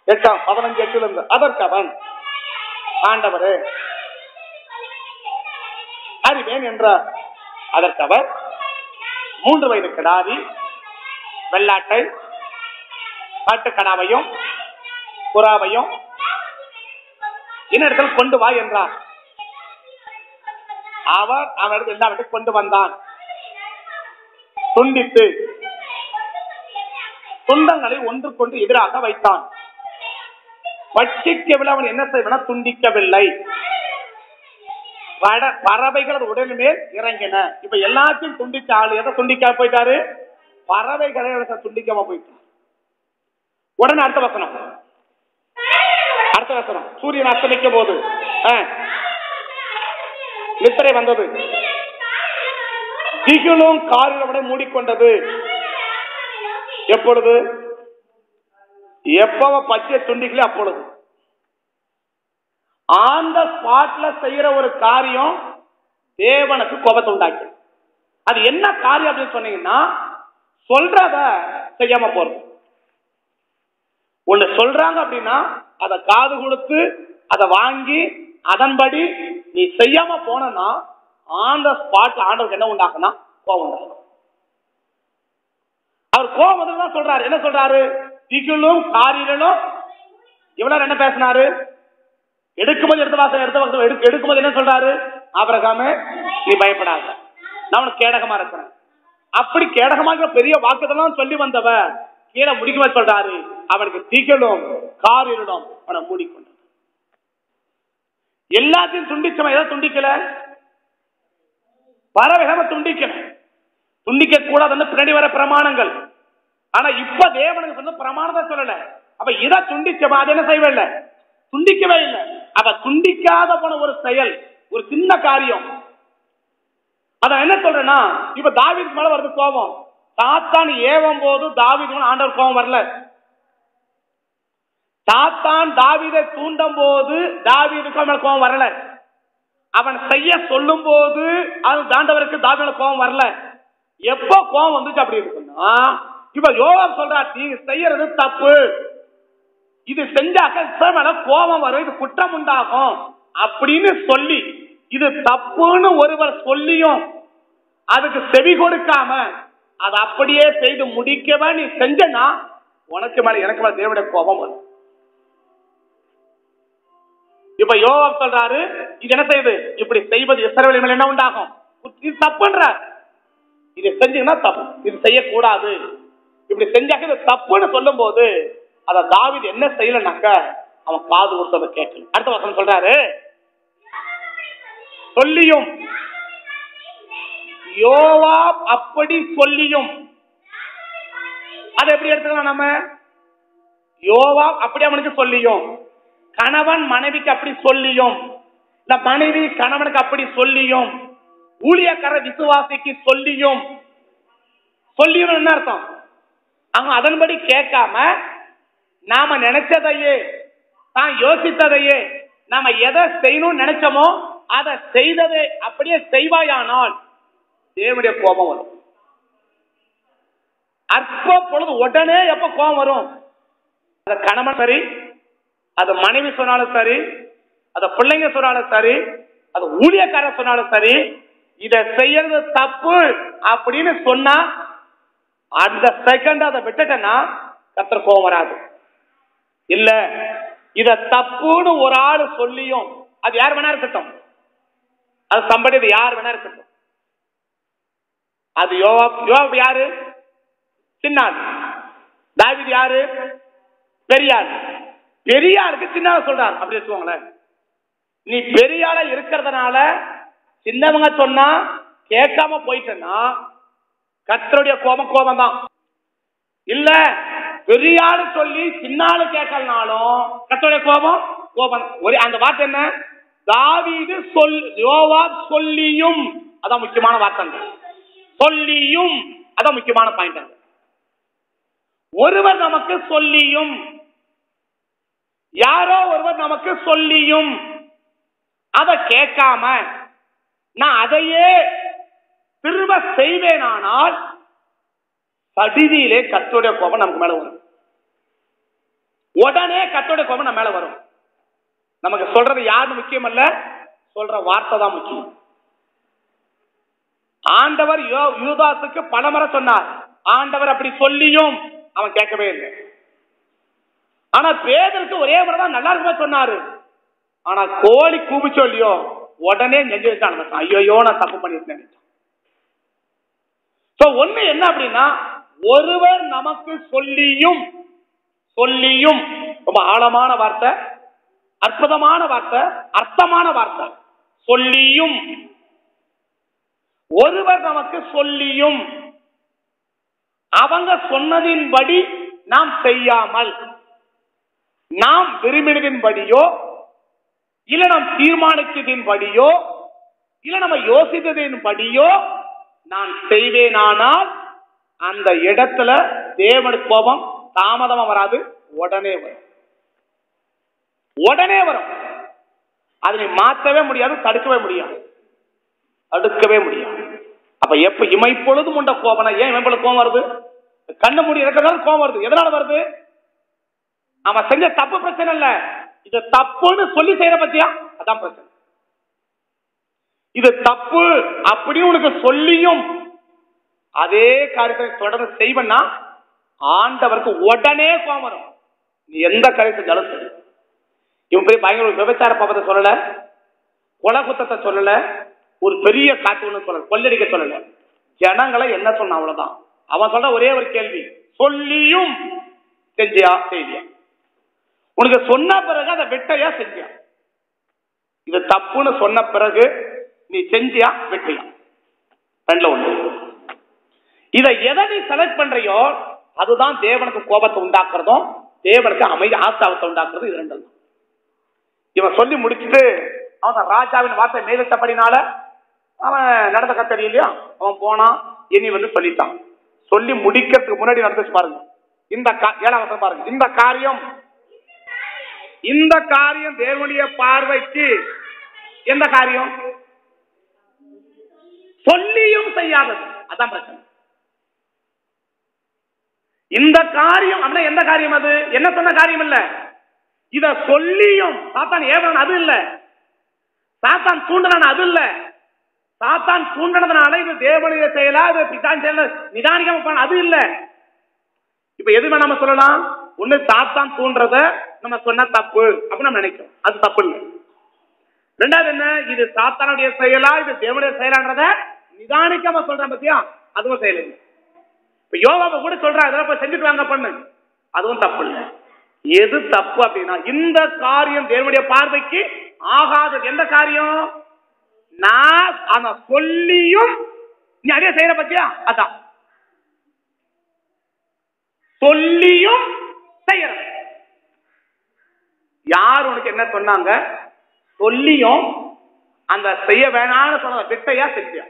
Speaker 1: எட்டாம் பதினஞ்சு எட்டுல இருந்து. அதற்கு அவன் ஆண்டவரே. அறிவேன் என்ற அதற்கு அவர் மூன்று வயது கிடாரி வெள்ளாட்டை காட்டுக்கடாவையும் புறாவையும் இன்னிடத்தில் கொண்டு வா என்றார். அவர் அவரது எல்லாவற்றையும் கொண்டு வந்தான். துண்டித்து துண்டங்களை ஒன்றுக்கொண்டு எதிராக வைத்தான். பட்சிக்கவில்லை அவன் என்ன செய்வன? துண்டிக்கவில்லை. வட- பறவைகள் அது உடல் மேல் இறங்கின. இப்ப எல்லாத்தையும் துண்டிச்ச ஆளு எதை துண்டிக்க போயிட்டாரு? பறவைகளை துண்டிக்காம போயிட்டார் உடனே அடுத்த வசனம். அடுத்த வசனம். சூரியன் அஸ்தமிக்கும் போது. நித்திரை வந்தது. திகிலும் காரில் மூடிக்கொண்டது. எப்பொழுது? எப்ப பச்சை துண்டிக்கல அப்பொழுது. ஆன் த ஸ்பாட்ல செய்யற ஒரு காரியம் தேவனுக்கு கோபத்தை உண்டாக்கி. அது என்ன காரியம் அப்படின்னு சொன்னீங்கன்னா சொல்றத செய்யாம போறது. ஒண்ணு சொல்றாங்க அப்படின்னா அதை காது கொடுத்து அதை வாங்கி அதன்படி நீ செய்யாம போனா ஆன் த ஸ்பாட்ல ஆண்டவருக்கு என்ன உண்டாக்குனா கோபம் உண்டாகும். அவர் கோபம் தான் சொல்றாரு. என்ன சொல்றாரு? திகிலும் காரியலும் இவ்வளவு என்ன பேசினாரு? எடுக்கும்போது எடுத்த வாசம் எடுத்த வாசம் எடுக்க எடுக்கும்போது என்ன சொல்றாரு? ஆபரகாம நீ பயப்படாத. நான் உனக்கு கேடகமா இருக்கிறேன். அப்படி கேடகமா இருக்கிற பெரிய வாக்குதெல்லாம் சொல்லி வந்தவன் கீழே முடிக்கவே சொல்றாரு. அவனுக்கு திகழும் காரிலும் அவனை மூடிக்கொண்டு எல்லாத்தையும் துண்டிச்சவன் எதை துண்டிக்கல? பறவைகளை துண்டிக்கல. துண்டிக்க கூடாதுன்னு பின்னாடி வர பிரமாணங்கள். ஆனா இப்ப தேவனுக்கு சொன்ன பிரமாணத்தை சொல்லல. அப்ப இதை துண்டிச்சவன் அது என்ன செய்வே இல்லை? துண்டிக்கவே இல்லை. அவ துண்டிக்காத போன ஒரு செயல் ஒரு சின்ன காரியம். அத என்ன சொல்றேன்னா இப்ப தாவீதுக்கு மேல வருது கோபம். சாத்தான் ஏவும் போது தாவீது மேல ஆண்டவர் கோபம் வரல. சாத்தான் தாவிதை தூண்டும் போது தாவிதுக்கு மேல கோபம் வரல. அவன் செய்ய சொல்லும் போது அது தாண்டவருக்கு தாவியோட கோபம் வரல. எப்போ கோபம் வந்துச்சு அப்படி இருக்குன்னா இப்ப யோகம் சொல்றா நீங்க செய்யறது தப்பு. இது செஞ்சாக்க மேல கோபம் வரும். இது குற்றம் உண்டாகும். அப்படின்னு சொல்லி இது தப்புன்னு ஒருவர் சொல்லியும் அதுக்கு செவி கொடுக்காம அதை அப்படியே செய்து முடிக்கவே நீ செஞ்சனா உனக்கு மேல எனக்கு மேல தேவனுடைய கோபம் வரும். இப்ப யோகா சொல்றாரு இது என்ன செய்யுது இப்படி செய்வது இஸ்ரவேல் மேல என்ன உண்டாகும்? இது தப்புன்ற. இது செஞ்சீங்கன்னா தப்பு. இது செய்யக்கூடாது. இப்படி செஞ்சாக்க இது தப்புன்னு சொல்லும் போது அத தாவிது என்ன செய்யலனாக்க அவன் காது கொடுத்தத கேட்கல. அடுத்த வசனம் சொல்றாரு சொல்லியும் யோவா அப்படி சொல்லியும். அதை எப்படி எடுத்துக்கலாம் நம்ம யோவா அப்படி அவனுக்கு சொல்லியும். கணவன் மனைவிக்கு அப்படி சொல்லியும். இந்த மனைவி கணவனுக்கு அப்படி சொல்லியும். ஊழியக்கார விசுவாசிக்கு சொல்லியும். சொல்லியும் என்ன அர்த்தம்? அவன் அதன்படி கேட்காம நாம நினைச்சதையே தான் யோசித்ததையே நாம எதை செய்யணும்னு நினைச்சோமோ அதை செய்ததை அப்படியே செய்வாயானால் தேவனுடைய கோபம் வரும். அற்ப பொழுது உடனே எப்ப கோபம் வரும்? அத கணவன் சரி அது மனைவி சொன்னாலும் சரி அத பிள்ளைங்க சொன்னாலும் சரி அது ஊழியக்காரர் சொன்னாலும் சரி இத செய்யறது தப்பு அப்படின்னு சொன்னா அந்த செகண்ட் அதை விட்டுட்டேன்னா கத்திர கோபம் வராது. இல்ல இத தப்புன்னு ஒரு ஆள் சொல்லியும் அது யார் வேணா இருக்கட்டும். அது சம்படி யார் வேணா இருக்கட்டும். அது யோவாப் யோவாப் யாரு? சின்னாள். தாவித் யாரு? பெரியாள். பெரியாளுக்கு சின்னாள் சொல்றார் அப்படி வச்சுக்கோங்களேன். நீ பெரியாள இருக்கிறதுனால சின்னவங்க சொன்னா கேட்காம போயிட்டேன்னா கத்தருடைய கோபம் கோபம் தான் இல்ல பெரியாரு சொல்லி சின்னாலு கேட்கலனாலும் கத்தருடைய கோபம்? கோபம். ஒரே அந்த வார்த்தை என்ன? தாவீது சொல் யோவா சொல்லியும் அதான் முக்கியமான வார்த்தை சொல்லியும் அதான் முக்கியமான பாயிண்ட் ஒருவர் நமக்கு சொல்லியும் யாரோ ஒருவர் நமக்கு சொல்லியும் அதை கேட்காம நான் அதையே திரும்ப செய்வேனானால் சடிதியிலே கத்துடைய கோபம் நமக்கு மேல வரும். உடனே கத்தோட கோபம் நம்ம மேல வரும். நமக்கு சொல்றது யாரு முக்கியம் அல்ல சொல்ற வார்த்தை தான் முக்கியம். ஆண்டவர் யோ- யூதாசுக்கு பலமுறை சொன்னார். ஆண்டவர் அப்படி சொல்லியும் அவன் கேட்கவே இல்லை. ஆனா பேதருக்கு ஒரே முறை தான் நல்லா இருக்குமா சொன்னாரு. ஆனா கோழி கூப்பிச்சோ இல்லையோ உடனே நெஞ்சு வச்சான் ஐயோ நான் தப்பு பண்ணிருக்கேன் சோ ஒண்ணு என்ன அப்படின்னா ஒருவர் நமக்கு சொல்லியும் சொல்லியும். ரொம்ப ஆழமான வார்த்தை. அற்புதமான வார்த்தை அர்த்தமான வார்த்தை. சொல்லியும். ஒருவர் நமக்கு சொல்லியும். அவங்க சொன்னதின்படி நாம் செய்யாமல் நாம் விரும்பினதின்படியோ இல்ல நாம் தீர்மானித்ததின்படியோ இல்ல நம்ம யோசித்ததின்படியோ நான் செய்வேனானால் அந்த இடத்துல தேவன் கோபம் தாமதமா வராது உடனே வரும். உடனே வரும். அதை மாற்றவே முடியாது தடுக்கவே முடியாது. தடுக்கவே முடியாது. அப்ப எப்ப இமைப்பொழுதும் உண்ட கோபனை ஏன் இமைப்பொழுது கோபம் வருது? கண்ணு முடி இருக்கிறதால கோபம் வருது. எதனால வருது? அவன் செஞ்ச தப்பு பிரச்சனை இல்ல. இது தப்புன்னு சொல்லி செய்யற பத்தியா? அதான் பிரச்சனை. இது தப்பு அப்படி உனக்கு சொல்லியும் அதே காரியத்தை தொடர்ந்து செய்வன்னா ஆண்டவருக்கு உடனே கோபம் வரும். நீ எந்த கருத்து செஞ்சாலும் சரி இவன் பெரிய பயங்கர விபச்சார பாபத்தை சொல்லல. கொலை குத்தத்தை சொல்லல. ஒரு பெரிய காட்டு ஒண்ணு சொல்லல. கொள்ளடிக்க சொல்லல. ஜனங்களை என்ன சொன்ன அவ்வளவுதான். அவன் சொல்ற ஒரே ஒரு கேள்வி. சொல்லியும் செஞ்சியா? செய்தியா? உனக்கு சொன்ன பிறகு அதை வெட்டையா செஞ்சியா? இது தப்புன்னு சொன்ன பிறகு நீ செஞ்சியா வெட்டியா? ரெண்டுல ஒண்ணு. இதை எதை நீ செலக்ட் பண்றியோ அதுதான் தேவனுக்கு கோபத்தை உண்டாக்குறதும் தேவனுக்கு அமைதி ஆஸ்தாவத்தை உண்டாக்குறது இது ரெண்டும் இவன் சொல்லி முடிச்சுட்டு அவன் ராஜாவின் வார்த்தை மேலிட்டபடினால அவன் நடந்த கத்தடி இல்லையா அவன் போனான் இனி வந்து சொல்லிட்டான். சொல்லி முடிக்கிறதுக்கு முன்னாடி நடந்துச்சு பாருங்க. இந்த கா- ஏழாம் பாருங்க. இந்த காரியம் இந்த காரியம் தேவனுடைய பார்வைக்கு எந்த காரியம்? சொல்லியும் செய்யாதது. அதான் பிரச்சனை. இந்த காரியம் அப்படின்னா எந்த காரியம் அது? என்ன சொன்ன காரியம் இல்ல. இத சொல்லியும் சாத்தான் ஏவன் அது இல்ல. சாத்தான் தூண்டனான் அது இல்ல. சாத்தான் தூண்டனதுனால இது தேவனுடைய செயலா இது பிசான் செயல நிதானிக்காம பண்ண அது இல்ல. இப்ப எதுவுமே நம்ம சொல்லலாம்? ஒண்ணு சாத்தான் தூண்டுறத நம்ம சொன்ன தப்பு அப்படின்னு நம்ம நினைக்கிறோம். அது தப்பு இல்லை. ரெண்டாவது என்ன? இது சாத்தானுடைய செயலா இது தேவனுடைய செயலான்றத நிதானிக்காம சொல்றேன் பத்தியா? அதுவும் செயல் இல்லை. இப்ப யோகாவை கூட சொல்றா இதெல்லாம் போய் செஞ்சுட்டு வாங்க பண்ணு. அதுவும் தப்பு இல்லை. எது தப்பு அப்படின்னா இந்த காரியம் தேவனுடைய பார்வைக்கு ஆகாதது. எந்த காரியம்? நான் ஆனா சொல்லியும் நீ அதே செய்யற பத்தியா? அதான். சொல்லியும் செய்யற. யார் உனக்கு என்ன சொன்னாங்க? சொல்லியும் அந்த செய்ய வேணாம்னு சொன்ன விட்டையா செஞ்சியா?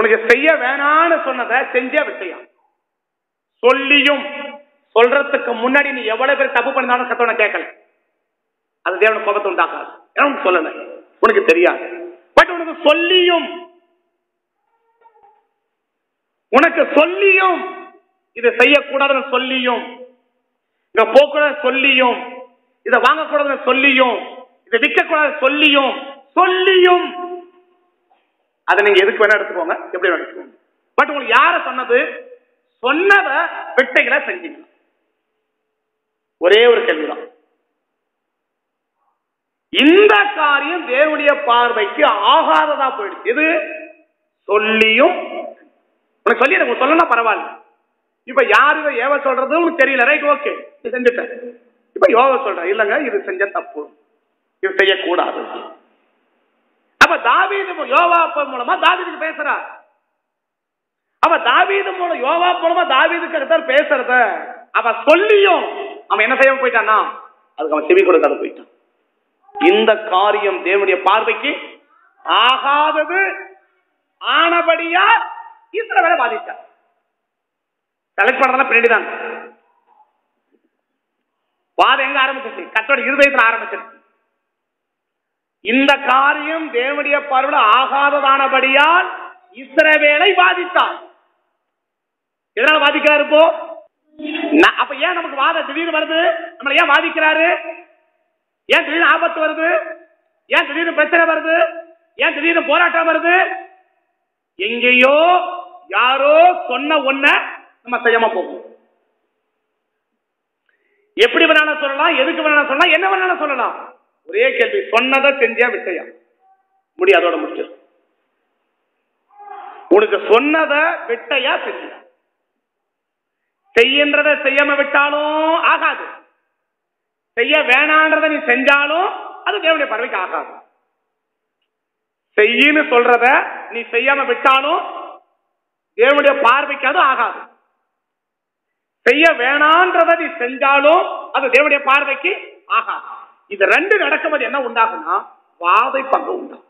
Speaker 1: உனக்கு செய்ய வேணாம்னு சொன்னதை செஞ்சே விட்டையா சொல்லியும் சொல்றதுக்கு முன்னாடி நீ எவ்வளவு பேர் தப்பு பண்ணாலும் சத்தவனை கேட்கல. அது தேவன கோபத்தை உண்டாக்காது. ஏன்னா உனக்கு சொல்லல? உனக்கு தெரியாது. பட் உனக்கு சொல்லியும் உனக்கு சொல்லியும் இதை செய்யக்கூடாதுன்னு சொல்லியும் இத போக்கூடாது சொல்லியும் இதை வாங்கக்கூடாதுன்னு சொல்லியும் இதை விற்கக்கூடாது சொல்லியும் சொல்லியும் அதை நீங்க எதுக்கு வேணா எடுத்துக்கோங்க. எப்படி வேணா எடுத்துக்கோங்க. பட் உங்களுக்கு யார சொன்னது? சொன்னத வெட்டைகளை செஞ்சீங்க. ஒரே ஒரு கேள்விதான். இந்த காரியம் தேவனுடைய பார்வைக்கு ஆகாததா போயிடுச்சு. இது சொல்லியும் உனக்கு சொல்லி எனக்கு சொல்லலாம் பரவாயில்ல. இப்ப யார் இதை ஏவ சொல்றது உனக்கு தெரியல. ரைட் ஓகே செஞ்சுட்டேன். இப்ப யோகா சொல்ற இல்லங்க இது செஞ்ச தப்பு. இது செய்யக்கூடாது. அப்ப தாவீது யோவா மூலமா தாவீதுக்கு பேசுறார். அவ தாவீது மூலம் யோவா மூலமா தாவீதுக்கு அடுத்தார் பேசுறத அவ சொல்லியும் அவன் என்ன செய்ய போயிட்டானா அதுக்கு அவன் செவி கொடுக்காத போயிட்டான். இந்த காரியம் தேவனுடைய பார்வைக்கு ஆகாதது. ஆனபடியா இஸ்ரவேலை பாதிச்சார். செலக்ட் பண்றதெல்லாம் பின்னாடி தான் வாதம் எங்க ஆரம்பிச்சிருச்சு? கத்தோட இருதயத்துல ஆரம்பிச்சிருச்சு. இந்த காரியம் தேவனுடைய பார்வையில் ஆகாததானபடியால் இஸ்ரவேலை பாதித்தார் எதனால பாதிக்கிறாரு இப்போ? அப்ப ஏன் நமக்கு வாத திடீர்னு வருது? நம்மளை ஏன் பாதிக்கிறாரு ஏன் திடீர்னு ஆபத்து வருது? ஏன் திடீர்னு பிரச்சனை வருது? ஏன் திடீர்னு போராட்டம் வருது? எங்கேயோ யாரோ சொன்ன ஒன்ன நம்ம செய்யாம போகும். எப்படி வேணாலும் சொல்லலாம் எதுக்கு வேணாலும் சொல்லலாம் என்ன வேணாலும் சொல்லலாம். ஒரே கேள்வி சொன்னதை செஞ்சியா விட்டையா முடியாதோட அதோட உனக்கு சொன்னதை விட்டையா செஞ்சியா செய்யன்றதை செய்யாம விட்டாலும் ஆகாது. செய்ய வேணான்றத நீ செஞ்சாலும் அது தேவனுடைய பார்வைக்கு ஆகாது. செய்யின்னு சொல்றத நீ செய்யாம விட்டாலும் தேவனுடைய பார்வைக்கு அது ஆகாது. செய்ய வேணான்றத நீ செஞ்சாலும் அது தேவனுடைய பார்வைக்கு ஆகாது. இது ரெண்டு நடக்கும்போது என்ன உண்டாகும்னா வாதை பங்கு உண்டாகும்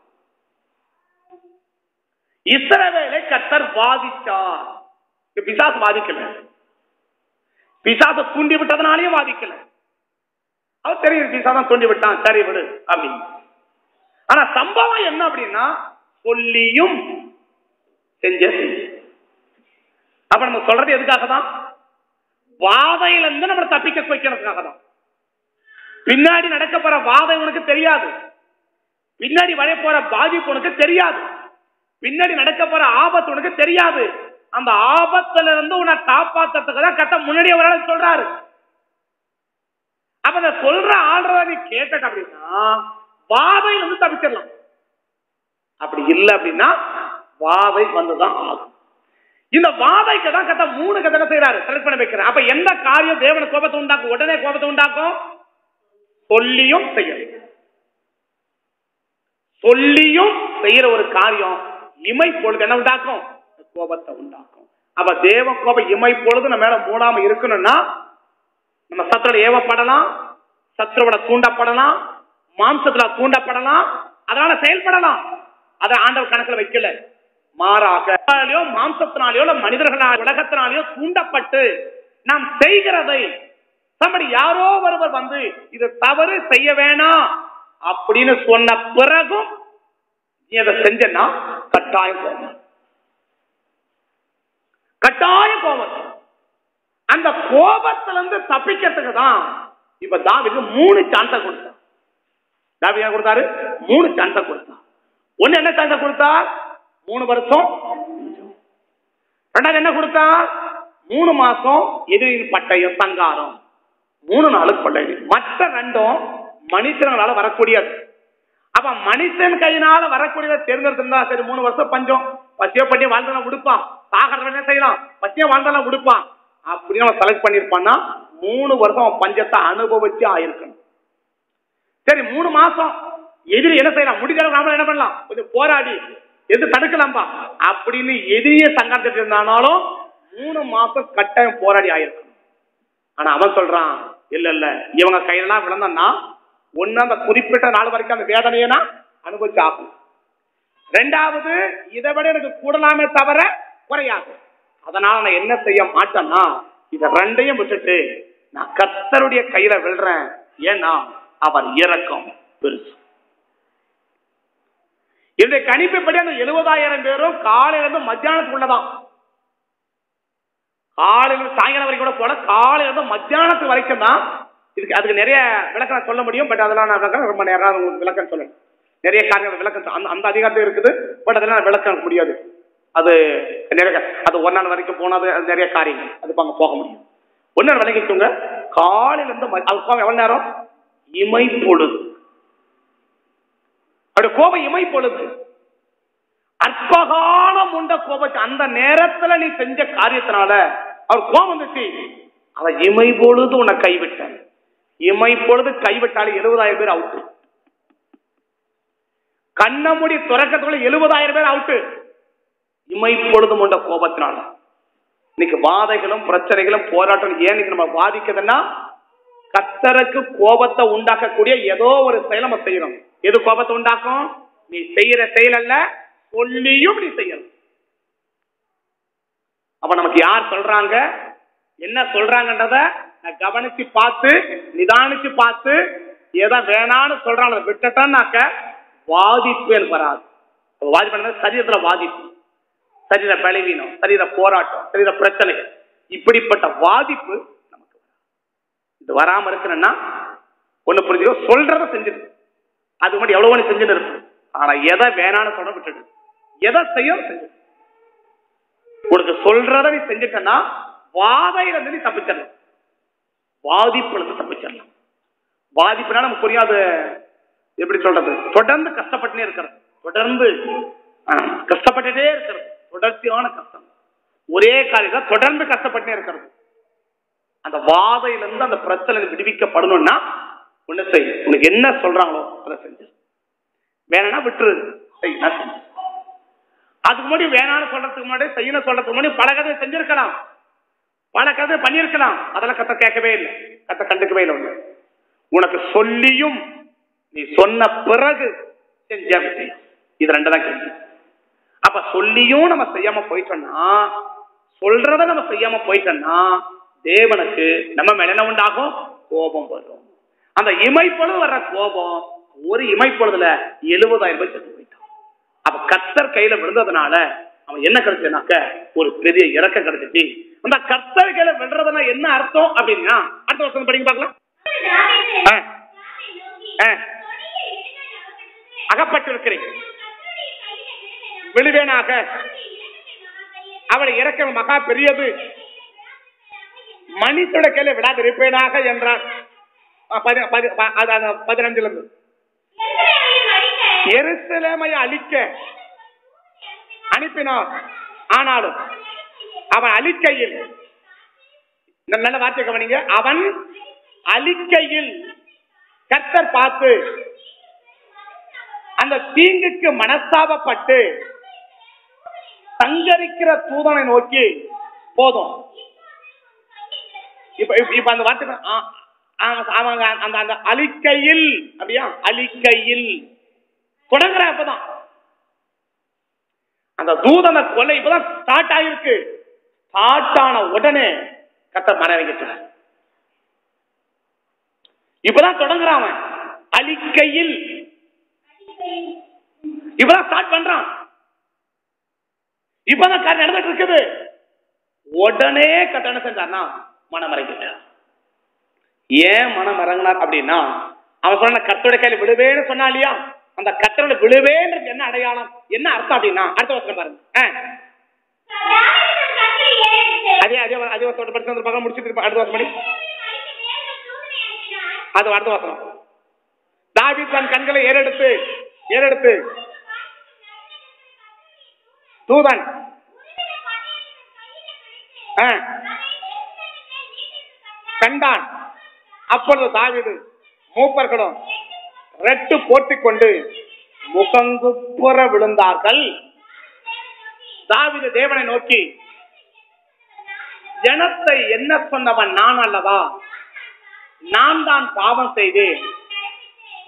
Speaker 1: இஸ்ரவேலை கத்தர் வாதிச்சார். பிசாசு வாதிக்கல. பிசாசை தூண்டி விட்டதுனாலயும் வாதிக்கல. அவர் தெரியும் பிசாதான் தூண்டி விட்டான். சரி விடு அப்படின்னு. ஆனா சம்பவம் என்ன அப்படின்னா சொல்லியும் செஞ்ச அப்ப நம்ம சொல்றது எதுக்காக தான் வாதையில இருந்து தப்பிக்க வைக்கிறதுக்காக தான் பின்னாடி நடக்க போற வாதம் உனக்கு தெரியாது. பின்னாடி வரைய போற பாதிப்பு உனக்கு தெரியாது. பின்னாடி நடக்க போற ஆபத்து உனக்கு தெரியாது. அந்த ஆபத்துல இருந்து உன்னை காப்பாத்துறதுக்கு தான் கத்த முன்னாடி ஒரு ஆள் சொல்றாரு. அப்ப நான் சொல்ற ஆள்றத நீ கேட்ட அப்படின்னா வாதை வந்து தப்பிச்சிடலாம் அப்படி இல்லை அப்படின்னா வாதை வந்துதான் ஆகும். இந்த வாதைக்கு தான் கத்த மூணு கதை செய்யறாரு செலக்ட் பண்ண வைக்கிறார். அப்ப எந்த காரியம் தேவன கோபத்தை உண்டாக்கும்? உடனே கோபத்தை உண்டாக்கும்? சொல்லியும் செய்யணும். சொல்லியும் செய்யற ஒரு காரியம் இமை பொழுது என்ன உண்டாக்கும்? கோபத்தை உண்டாக்கும். அப்ப தேவ கோபம் இமை பொழுது நம்ம மேல மூடாம இருக்கணும்னா நம்ம சத்துரோட ஏவப்படலாம் சத்துருவோட தூண்டப்படலாம் மாம்சத்துல தூண்டப்படலாம் அதனால செயல்படலாம். அதை ஆண்டவர் கணக்குல வைக்கல. மாறாக மாம்சத்தினாலேயோ இல்ல மனிதர்களால் உலகத்தினாலேயோ தூண்டப்பட்டு நாம் செய்கிறதை சம்படி யாரோ ஒருவர் வந்து இது தவறு செய்ய வேணாம் அப்படின்னு சொன்ன பிறகும் நீ அதை செஞ்சனா கட்டாயம் கோபம். கட்டாய கோபம். அந்த கோபத்துல இருந்து தப்பிக்கிறதுக்கு தான் இப்ப தாவிக்கு மூணு சான்ஸ கொடுத்தான். தாவி என்ன கொடுத்தாரு? மூணு சான்ஸ கொடுத்தான். ஒண்ணு என்ன சான்ஸ கொடுத்தார்? மூணு வருஷம். ரெண்டாவது என்ன கொடுத்தா மூணு மாசம் எதிரின் பட்டயம் சங்காரம் மூணு நாளுக்கு பட்டயம் மற்ற ரெண்டும் மனுஷனால வரக்கூடியது. அப்ப மனுஷன் கையினால வரக்கூடியதை தேர்ந்தெடுத்திருந்தா சரி மூணு வருஷம் பஞ்சம். பசியோ பண்ணி வாழ்ந்தெல்லாம் விடுப்பான் சாகிறத என்ன செய்யலாம்? பசியோ வாழ்ந்தெல்லாம் விடுப்பான் அப்படின்னு அவன் செலக்ட் பண்ணிருப்பான்னா மூணு வருஷம் அவன் பஞ்சத்தை அனுபவிச்சு ஆயிருக்கணும். சரி மூணு மாசம். எதிரி என்ன செய்யலாம்? முடிக்கிற நாம என்ன பண்ணலாம்? கொஞ்சம் போராடி எது தடுக்கலாம்பா? அப்படின்னு எதிரியே சங்கடத்துட்டு இருந்தானாலும் மூணு மாசம் கட்டாயம் போராடி ஆயிருக்கணும். ஆனா அவன் சொல்றான் இல்ல இல்ல. இவங்க கையிலலாம் விழுந்தோம்னா ஒண்ணு அந்த குறிப்பிட்ட நாள் வரைக்கும் அந்த வேதனையை நான் அனுபவிச்சு ஆகும் ரெண்டாவது இதை விட எனக்கு கூடலாமே தவிர குறையாது. அதனால நான் என்ன செய்ய மாட்டேன்னா இத ரெண்டையும் விட்டுட்டு நான் கத்தருடைய கையில விழுறேன். ஏன்னா அவர் இறக்கம் பெருசு. என்னுடைய கணிப்புப்படி அந்த எழுபதாயிரம் பேரும் காலையில இருந்து மத்தியானத்துக்குள்ளதான் காலையில சாயங்காலம் வரைக்கும் கூட போல காலையில இருந்து மத்தியானத்து வரைக்கும் தான் இதுக்கு அதுக்கு நிறைய விளக்கம் சொல்ல முடியும் பட் அதெல்லாம் நான் விளக்கம் ரொம்ப நேரம் உங்களுக்கு விளக்கம் சொல்லணும். நிறைய காரியங்கள் விளக்கம் அந்த அந்த அதிகாரத்தில் இருக்குது பட் அதெல்லாம் நான் விளக்க முடியாது. அது நிறைய அது ஒரு நாள் வரைக்கும் போனது அது நிறைய காரியங்கள் அது அங்க போக முடியும். ஒரு நாள் விளங்கிக்கோங்க. காலையில இருந்து ம- அது கோபம் எவ்வளோ நேரம்? இமை பொழுது. அப்படி கோபம் இமை பொழுது. அற்பகாலம் உண்ட கோபத்தை அந்த நேரத்துல நீ செஞ்ச காரியத்தினால அவர் கோபம் வந்துச்சு. அவன் இமை பொழுது உன்னை கைவிட்டான். இமை பொழுது கைவிட்டாலே எழுபதாயிரம் பேர் அவுட்டு கண்ண மூடி துறக்கத்துக்குள்ள எழுபதாயிரம் பேர் அவுட்டு இமை பொழுதும் உண்ட கோபத்தினால. இன்னைக்கு வாதைகளும் பிரச்சனைகளும் போராட்டம் ஏன் இன்னைக்கு நம்ம பாதிக்குதுன்னா கத்தருக்கு கோபத்தை உண்டாக்கக்கூடிய ஏதோ ஒரு செயல் நம்ம செய்யணும். எது கோபத்தை உண்டாக்கும்? நீ செய்யற செயல் அல்ல சொல்லியும் நீ செய்யணும். அப்ப நமக்கு யார் சொல்றாங்க? என்ன சொல்றாங்கன்றத நான் கவனிச்சு பார்த்து நிதானிச்சு பார்த்து எதை வேணான்னு சொல்றாங்க அதை விட்டுட்டோம்னாக்க வாதிப்பு எனக்கு வராது. அப்ப வாதிப்பு சரீரத்துல வாதிப்பு. சரீர பலவீனம் சரீர போராட்டம் சரீர பிரச்சனைகள். இப்படிப்பட்ட வாதிப்பு நமக்கு இது வராம இருக்கணும்னா ஒண்ணு புரிஞ்சுக்கோ சொல்றத செஞ்சிருக்கு அது மட்டும் எவ்வளவு நீ செஞ்சுட்டு இருக்கு. ஆனா எதை வேணான்னு சொல்ல விட்டுடு. எதை செய்யும் செஞ்சிருக்கு உனக்கு சொல்றத நீ செஞ்சுட்டனா வாதையில இருந்து நீ தப்பிச்சிடலாம். பாதிப்புல இருந்து தப்பிச்சிடலாம். பாதிப்புனா நமக்கு புரியாது. எப்படி சொல்றது? தொடர்ந்து கஷ்டப்பட்டுனே இருக்கிறது. தொடர்ந்து கஷ்டப்பட்டுட்டே இருக்கிறது. தொடர்ச்சியான கஷ்டம். ஒரே காலையில தொடர்ந்து கஷ்டப்பட்டுனே இருக்கிறது. அந்த வாதையில இருந்து அந்த பிரச்சனை விடுவிக்கப்படணும்னா ஒண்ணு செய். உனக்கு என்ன சொல்றாங்களோ அதை செஞ்சு. வேணும்னா விட்டுரு. செய் நான் செஞ்சு. அதுக்கு முன்னாடி வேணாலும் சொல்றதுக்கு முன்னாடி செய்யணும் சொல்றதுக்கு முன்னாடி பல கதை செஞ்சிருக்கலாம். பல கதை பண்ணியிருக்கலாம் அதெல்லாம் கத்த கேட்கவே இல்லை. கத்த கண்டுக்கவே இல்லை ஒண்ணு உனக்கு சொல்லியும் நீ சொன்ன பிறகு செஞ்ச விஷயம் இது ரெண்டு தான் கேள்வி. அப்ப சொல்லியும் நம்ம செய்யாம போயிட்டோம்னா சொல்றத நம்ம செய்யாம போயிட்டோம்னா தேவனுக்கு நம்ம மேல என்ன உண்டாகும்? கோபம் வரும். அந்த இமைப்பொழுது வர்ற கோபம் ஒரு இமைப்பொழுதுல எழுபதாயிரம் ரூபாய் செத்து அப்ப கர்த்தர் கையில விழுந்ததுனால அவன் என்ன கிடைச்சனாக்க ஒரு பெரிய இறக்கம் கிடைச்சிச்சு. அந்த கர்த்தர் கையில விழுறதுனா என்ன அர்த்தம் அப்படின்னா அடுத்த வருஷம் படிங்க பார்க்கலாம். அகப்பட்டிருக்கிறேன். விழுவேனாக. அவளை இறக்கம் மகா பெரியது. மனிதோட கையில விடாதிருப்பேனாக என்றார். அது பதினஞ்சுல இருந்து. எருசலேமை அழிக்க அனுப்பினார் ஆனாலும் அவன் அழிக்கையில் இந்த நல்ல வார்த்தை கவனிங்க. அவன் அழிக்கையில் கர்த்தர் பார்த்து அந்த தீங்குக்கு மனஸ்தாபப்பட்டு சங்கரிக்கிற தூதனை நோக்கி போதும். இப்ப இப்ப- இப்ப அந்த வார்த்தை ஆ, அவங்க அந்த அந்த அழிக்கையில் அப்படியா? அழிக்கையில். தொடங்குற அப்பதான். அந்த தூதனை கொலை இப்பதான் ஸ்டார்ட் ஆயிருக்கு. ஸ்டார்ட் ஆன உடனே கத்த மறைவிக்கிட்டார் இப்பதான் தொடங்குறான் அவன். அழிக்கையில். இப்பதான் ஸ்டார்ட் பண்றான். இப்பதான் காரியம் நடந்துட்டு இருக்குது. உடனே கத்த என்ன செஞ்சார்னா மனம் ஏன் மனம் இறங்கினார் அப்படின்னா அவன் சொன்ன கத்தோட கையில் விடுவேன்னு சொன்னா இல்லையா? அந்த கத்தரோட விழுவேன்றது என்ன அடையாளம்? என்ன அர்த்தம் அப்படின்னா அடுத்த வருஷம் பாருங்க. அதே அதே அதே வருஷத்தோட படிச்சு வந்து பக்கம் முடிச்சுட்டு அடுத்த வருஷம் படி. அது அடுத்த வருஷம் தாவி தன் கண்களை ஏறெடுத்து ஏறெடுத்து. தூதன். கண்டான். அப்பொழுது தாவீது மூப்பர்களும் ரெட்டு போட்டிக் கொண்டு முகங்குப்புற விழுந்தார்கள். தாவித தேவனை நோக்கி ஜனத்தை என்ன சொன்னவன் நான் அல்லவா? நான் தான் பாவம் செய்தேன்.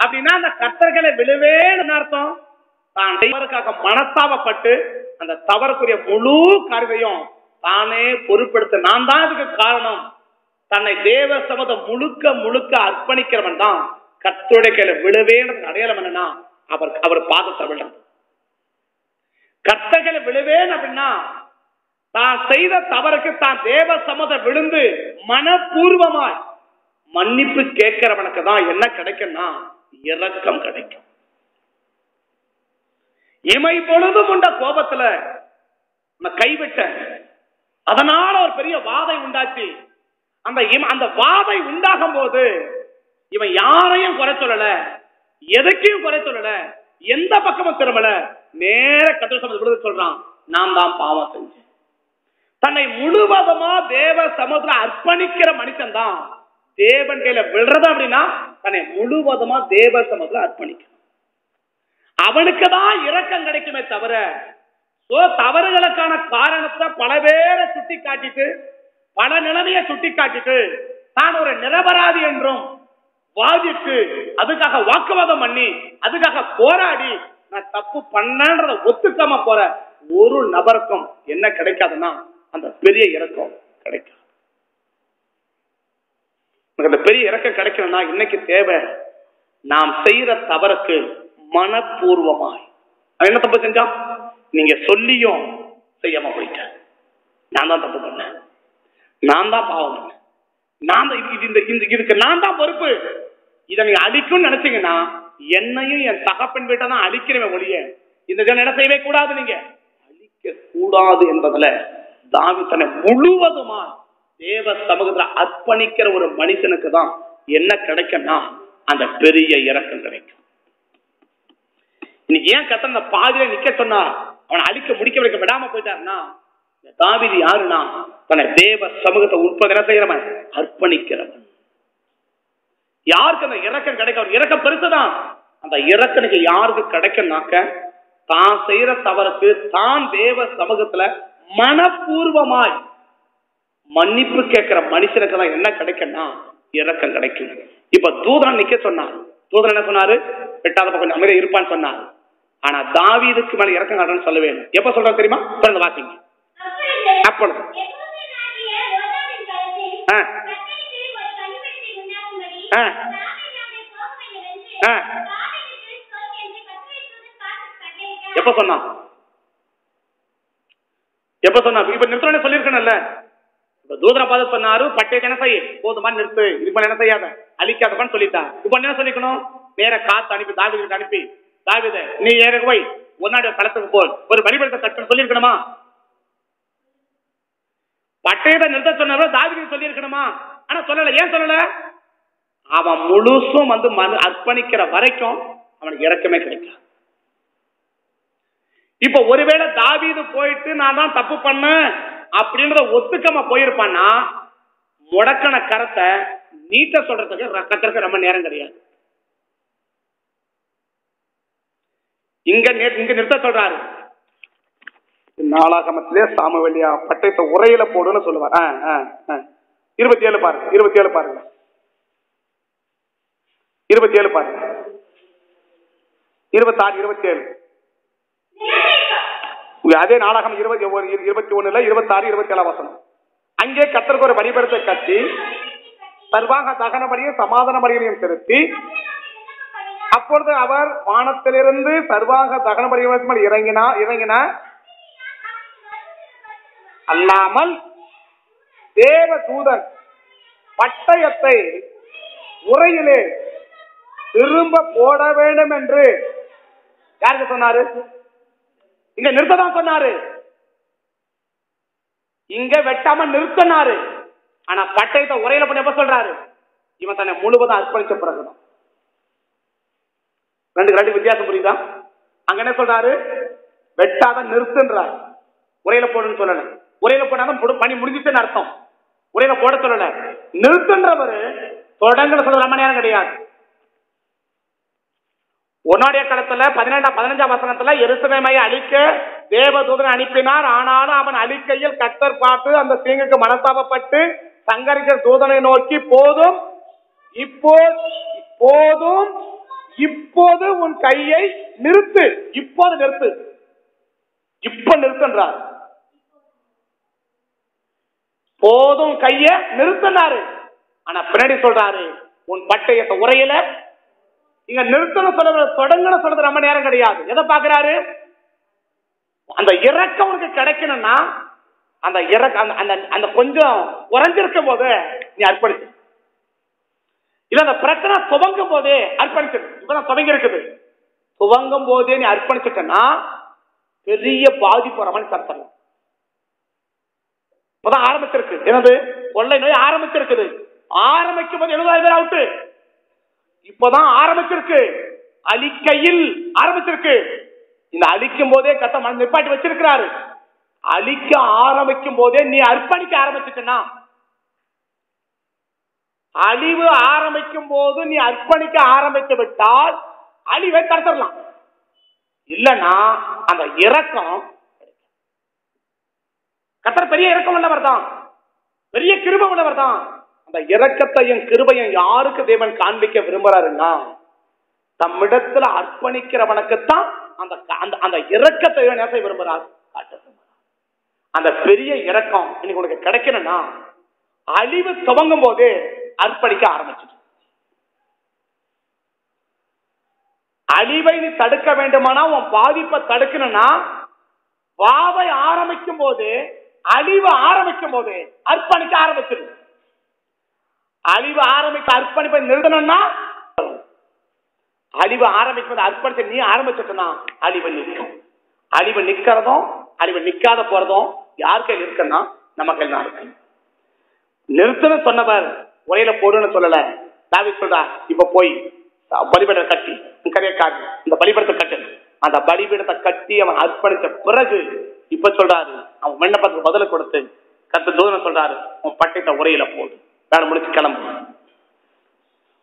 Speaker 1: அப்படின்னா அந்த கத்தர்களை விழுவேன்னு அர்த்தம்? தான் தெய்வருக்காக மனஸ்தாபப்பட்டு அந்த தவறுக்குரிய முழு கருவையும் தானே பொறுப்படுத்த நான் தான் அதுக்கு காரணம். தன்னை தேவ சமதம் முழுக்க முழுக்க அர்ப்பணிக்கிறவன் தான். கத்தோட கையில விழுவேன்றது அடையாளம் என்னன்னா அவர் அவர் பாதத்தை விழுறது கத்தகையில விழுவேன் அப்படின்னா தான் செய்த தவறுக்கு தான் தேவ சமத விழுந்து மனப்பூர்வமாய் மன்னிப்பு கேட்கிறவனுக்கு தான் என்ன கிடைக்கும்னா இரக்கம் கிடைக்கும். இமை பொழுதும் உண்ட கோபத்துல நான் கைவிட்டேன் அதனால ஒரு பெரிய வாதை உண்டாச்சு. அந்த அந்த வாதை உண்டாகும் போது இவன் யாரையும் குறை சொல்லல. எதுக்கையும் குறை சொல்லல. எந்த பக்கமும் திரும்பல. நேர கத்திர சமத்தை விடுதலை சொல்றான் நான் தான் பாவம் செஞ்சேன். தன்னை முழுவதுமா தேவ சமூகத்துல அர்ப்பணிக்கிற மனுஷன் தான். தேவன் கையில விழுறது அப்படின்னா தன்னை முழுவதுமா தேவ சமூகத்துல அர்ப்பணிக்க அவனுக்கு தான் இரக்கம் கிடைக்குமே தவிர சோ தவறுகளுக்கான காரணத்தை பல பேரை சுட்டி காட்டிட்டு பல நிலைமையை சுட்டி காட்டிட்டு தான் ஒரு நிரபராதி என்றும் வாதிட்டு அதுக்காக வாக்குவாதம் பண்ணி அதுக்காக போராடி நான் தப்பு பண்ணன்றத ஒத்துக்காம போற ஒரு நபருக்கும் என்ன கிடைக்காதுன்னா அந்த பெரிய இறக்கம் கிடைக்கும் எனக்கு அந்த பெரிய இறக்கம் கிடைக்கணும்னா இன்னைக்கு தேவை நாம் செய்யற தவறுக்கு மனப்பூர்வமாய். என்ன தப்பு செஞ்சா நீங்க சொல்லியும் செய்யாம போயிட்டேன். நான் தான் தப்பு பண்ணேன். நான் தான் பாவம் பண்ணேன். நான் இது- இந்த இதுக்கு நான் தான் பொறுப்பு. இதை நீங்க அழிக்கும்னு நினைச்சீங்கன்னா என்னையும் என் தகப்பன் வீட்டை தான் அழிக்கிறவன் ஒழிய இந்த என்ன செய்யவே கூடாது நீங்க. அழிக்க கூடாது என்பதுல தாவி தன்னை முழுவதுமா தேவ சமூகத்துல அர்ப்பணிக்கிற ஒரு மனுஷனுக்கு தான் என்ன கிடைக்கும்னா அந்த பெரிய இறக்கம் கிடைக்கும். இன்னைக்கு ஏன் கத்த அந்த பாதியில நிக்க சொன்னா அவனை அழிக்க முடிக்க வைக்க விடாம போயிட்டாருன்னா தாவிதி யாருன்னா? தன்னை தேவ சமூகத்தை உட்பட செய்யறவன் அர்ப்பணிக்கிறவன். யாருக்கு அந்த இறக்கம் கிடைக்கும்? இறக்கம் பெருசுதான். அந்த இறக்கனுக்கு யாருக்கு கிடைக்கும்னாக்க தான் செய்யற தவறுக்கு தான் தேவ சமூகத்துல மனப்பூர்வமாய் மன்னிப்பு கேட்கிற மனுஷனுக்கு தான் என்ன கிடைக்கும்னா இறக்கம் கிடைக்கும். இப்ப தூதன் நிக்க சொன்னார். தூதன் என்ன சொன்னாரு? எட்டாவது பக்கம் அமைதியா இருப்பான்னு சொன்னார். ஆனா தாவீதுக்கு மேல இறக்கம் காட்டணும்னு சொல்ல வேண்டும். எப்ப சொல்ற தெரியுமா? பிறந்த வாசிங்க. அப்பொழுது. ஆ. ஆ. ஆ. எப்ப சொன்னான் எப்ப சொன்னா? இப்ப நிறுத்தணும் சொல்லிருக்கணும்ல இப்ப தூதரை பார்த்து சொன்னாரு பட்டயத்தை என்ன செய்ய? போதுமா நிறுத்து. இதுக்கு என்ன செய்யாத? அழிக்காதப்பான்னு சொல்லிட்டான். இப்ப என்ன சொல்லிக்கணும்? நேர காத்து அனுப்பி தாவித அனுப்பி. தாவித நீ ஏற போய் உன்னாடைய களத்துக்கு போல் ஒரு பலிபடத்தை கட்டுன்னு சொல்லியிருக்கணுமா? பட்டயத்தை நிறுத்த சொன்னாரோ? தாவிதுக்கு சொல்லியிருக்கணுமா? ஆனா சொல்லல. ஏன் சொல்லல? அவன் முழுசும் வந்து மனு அர்ப்பணிக்கிற வரைக்கும் அவனுக்கு இறக்கமே கிடைக்காது இப்ப ஒருவேளை தாவீது போயிட்டு நான் தான் தப்பு பண்ணேன் அப்படின்றத ஒத்துக்கமா போயிருப்பான்னா முடக்கன கரத்தை நீட்ட சொல்றதுக்கு கத்திரக்கு ரொம்ப நேரம் கிடையாது. இங்க இங்க நிறுத்த சொல்றாரு. நாளாகமத்திலே சாமவெளியா பட்டயத்தை உரையில போடுன்னு சொல்லுவார். இருபத்தி ஏழு பாருங்க இருபத்தி ஏழு பாருங்க. இருபத்தி ஏழு பாருங்க. இருபத்தாறு இருபத்தி ஏழு அதே நாடகம் இருபத்தி ஒரு இருபத்தி ஒண்ணுல இருபத்தாறு இருபத்தி ஏழாம் வசனம். அங்கே கத்தருக்கு ஒரு வழிபடுத்த கட்டி சர்வாங்க தகன பலியும் சமாதான பலியையும் செலுத்தி அப்பொழுது அவர் வானத்திலிருந்து சர்வாங்க தகன பலியும் இறங்கினா இறங்கின அல்லாமல் தேவ தூதன் பட்டயத்தை உரையிலே திரும்ப போட வேண்டும் என்று யாருக்கு சொன்னாரு? இங்க நிறுத்ததான் சொன்னாரு. இங்க வெட்டாம நிறுத்தினாரு. ஆனா பட்டயத்தை உரையில பண்ணி எப்ப சொல்றாரு? இவன் தன்னை முழுவதும் அர்ப்பணிச்ச பிறகுதான். ரெண்டு ரெண்டு வித்தியாசம் புரியுதா? அங்க என்ன சொல்றாரு? வெட்டாத நிறுத்துன்றார். உரையில போடுன்னு சொல்லல. உரையில போட்டாலும் பணி முடிஞ்சிச்சுன்னு அர்த்தம். உரையில போட சொல்லல. நிறுத்துன்றவரு தொடங்க சொல்ல ரொம்ப நேரம் கிடையாது. உன்னுடைய களத்துல பதினெண்டாம் பதினஞ்சாம் வசனத்துல எருசலேமை அழிக்க தேவதூதனை அனுப்பினார். ஆனாலும் அவன் அழிக்கையில் கத்தர் பார்த்து அந்த தீங்குக்கு மனஸ்தாபப்பட்டு சங்கரிக்கிற தூதனை நோக்கி போதும் இப்போ போதும் இப்போது உன் கையை நிறுத்து. இப்போது நிறுத்து. இப்ப நிறுத்துன்றார். போதும் கைய நிறுத்தினாரு. ஆனா பின்னாடி சொல்றாரு உன் பட்டயத்தை உரையில இங்க நிறுத்தணும் சொல்ற தொடங்கணும் சொல்றது ரொம்ப நேரம் கிடையாது. எதை பாக்குறாரு அந்த இறக்கம் உனக்கு கிடைக்கணும்னா அந்த இறக்க அந்த அந்த அந்த கொஞ்சம் குறைஞ்சிருக்கும் போது நீ அர்ப்பணிச்சு. இல்ல அந்த பிரச்சனை துவங்கும் போதே அர்ப்பணிச்சிரு இப்பதான் துவங்கி இருக்குது துவங்கும் போதே நீ அர்ப்பணிச்சுட்டனா பெரிய பாதிப்பு வர சத்தம் இப்பதான் ஆரம்பிச்சிருக்கு. என்னது? கொள்ளை நோய் ஆரம்பிச்சிருக்குது. ஆரம்பிக்கும் போது எழுபதாயிரம் பேர் அவுட்டு இப்பதான் ஆரம்பிச்சிருக்கு. அழிக்கையில் ஆரம்பிச்சிருக்கு. இந்த அழிக்கும் போதே கத்த மன நிப்பாட்டி வச்சிருக்கிறாரு. அழிக்க ஆரம்பிக்கும் போதே நீ அர்ப்பணிக்க ஆரம்பிச்சுட்டனா? அழிவு ஆரம்பிக்கும் போது நீ அர்ப்பணிக்க ஆரம்பித்து விட்டால் அழிவை தடுத்துடலாம். இல்லனா அந்த இரக்கம் கத்தர் பெரிய இறக்கம் உள்ளவர் தான் பெரிய கிருப உள்ளவர் தான் அந்த இறக்கத்தையும் கிருபையும் யாருக்கு தேவன் காண்பிக்க விரும்புறாருன்னா தம்மிடத்துல அர்ப்பணிக்கிறவனுக்குத்தான் அந்த அந்த அந்த இறக்கத்தை தேவன் என்ன விரும்புறார்? காட்ட அந்த பெரிய இறக்கம் இன்னைக்கு உனக்கு கிடைக்கணும்னா அழிவு துவங்கும் போது அர்ப்பணிக்க ஆரம்பிச்சிட்டு அழிவை நீ தடுக்க வேண்டுமானா உன் பாதிப்பை தடுக்கணும்னா வாவை ஆரம்பிக்கும் போது அழிவு ஆரம்பிக்கும் போது அர்ப்பணிக்க ஆரம்பிச்சிரு அழிவு ஆரம்பிக்க அர்ப்பணிப்பை நிறுத்தணும்னா அழிவு ஆரம்பிக்கும் அர்ப்பணிச்சு நீ ஆரம்பிச்சிட்டனா அழிவு நிற்கும். அழிவு நிக்கிறதும் அழிவு நிக்காத போறதும் யார் கையில் இருக்குன்னா நம்ம கையில் தான் இருக்கு. நிறுத்தணும் சொன்னவர் உரையில போடுன்னு சொல்லல. தாவி சொல்றா இப்ப போய் பலிபீடத்தை கட்டி கரையை காட்டு இந்த பலிபீடத்தை கட்டு. அந்த பலிபீடத்தை கட்டி அவன் அர்ப்பணிச்ச பிறகு இப்ப சொல்றாரு அவன் விண்ணப்பத்துக்கு பதில கொடுத்து கத்து தூதன சொல்றாரு உன் பட்டத்தை உரையில போடு. வேலை முடிச்சு கிளம்பு.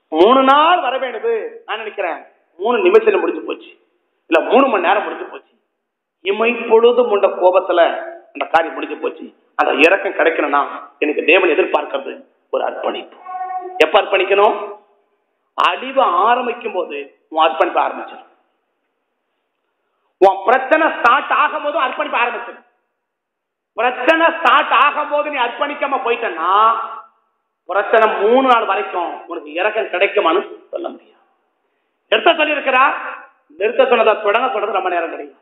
Speaker 1: மூணு நாள் வர வேண்டியது நான் நினைக்கிறேன் மூணு நிமிஷத்துல முடிஞ்சு போச்சு. இல்ல மூணு மணி நேரம் முடிஞ்சு போச்சு. இமை பொழுது உண்ட கோபத்துல அந்த காரியம் முடிஞ்சு போச்சு. அந்த இறக்கம் கிடைக்கணும்னா எனக்கு தேவன் எதிர்பார்க்கிறது ஒரு அர்ப்பணிப்பு. எப்ப அர்ப்பணிக்கணும்? அழிவு ஆரம்பிக்கும் போது உன் அர்ப்பணிப்பு ஆரம்பிச்சிடும் உன் பிரச்சனை ஸ்டார்ட் ஆகும் போதும் அர்ப்பணிப்பு ஆரம்பிச்சு பிரச்சனை ஸ்டார்ட் ஆகும் போது நீ அர்ப்பணிக்காம போயிட்டன்னா பிரச்சனை மூணு நாள் வரைக்கும் உனக்கு இறக்கம் கிடைக்குமான்னு சொல்ல முடியும் நிறுத்த சொல்லியிருக்கிறா? நிறுத்த சொன்னதை தொடங்க சொல்றது ரொம்ப நேரம் கிடைக்கும்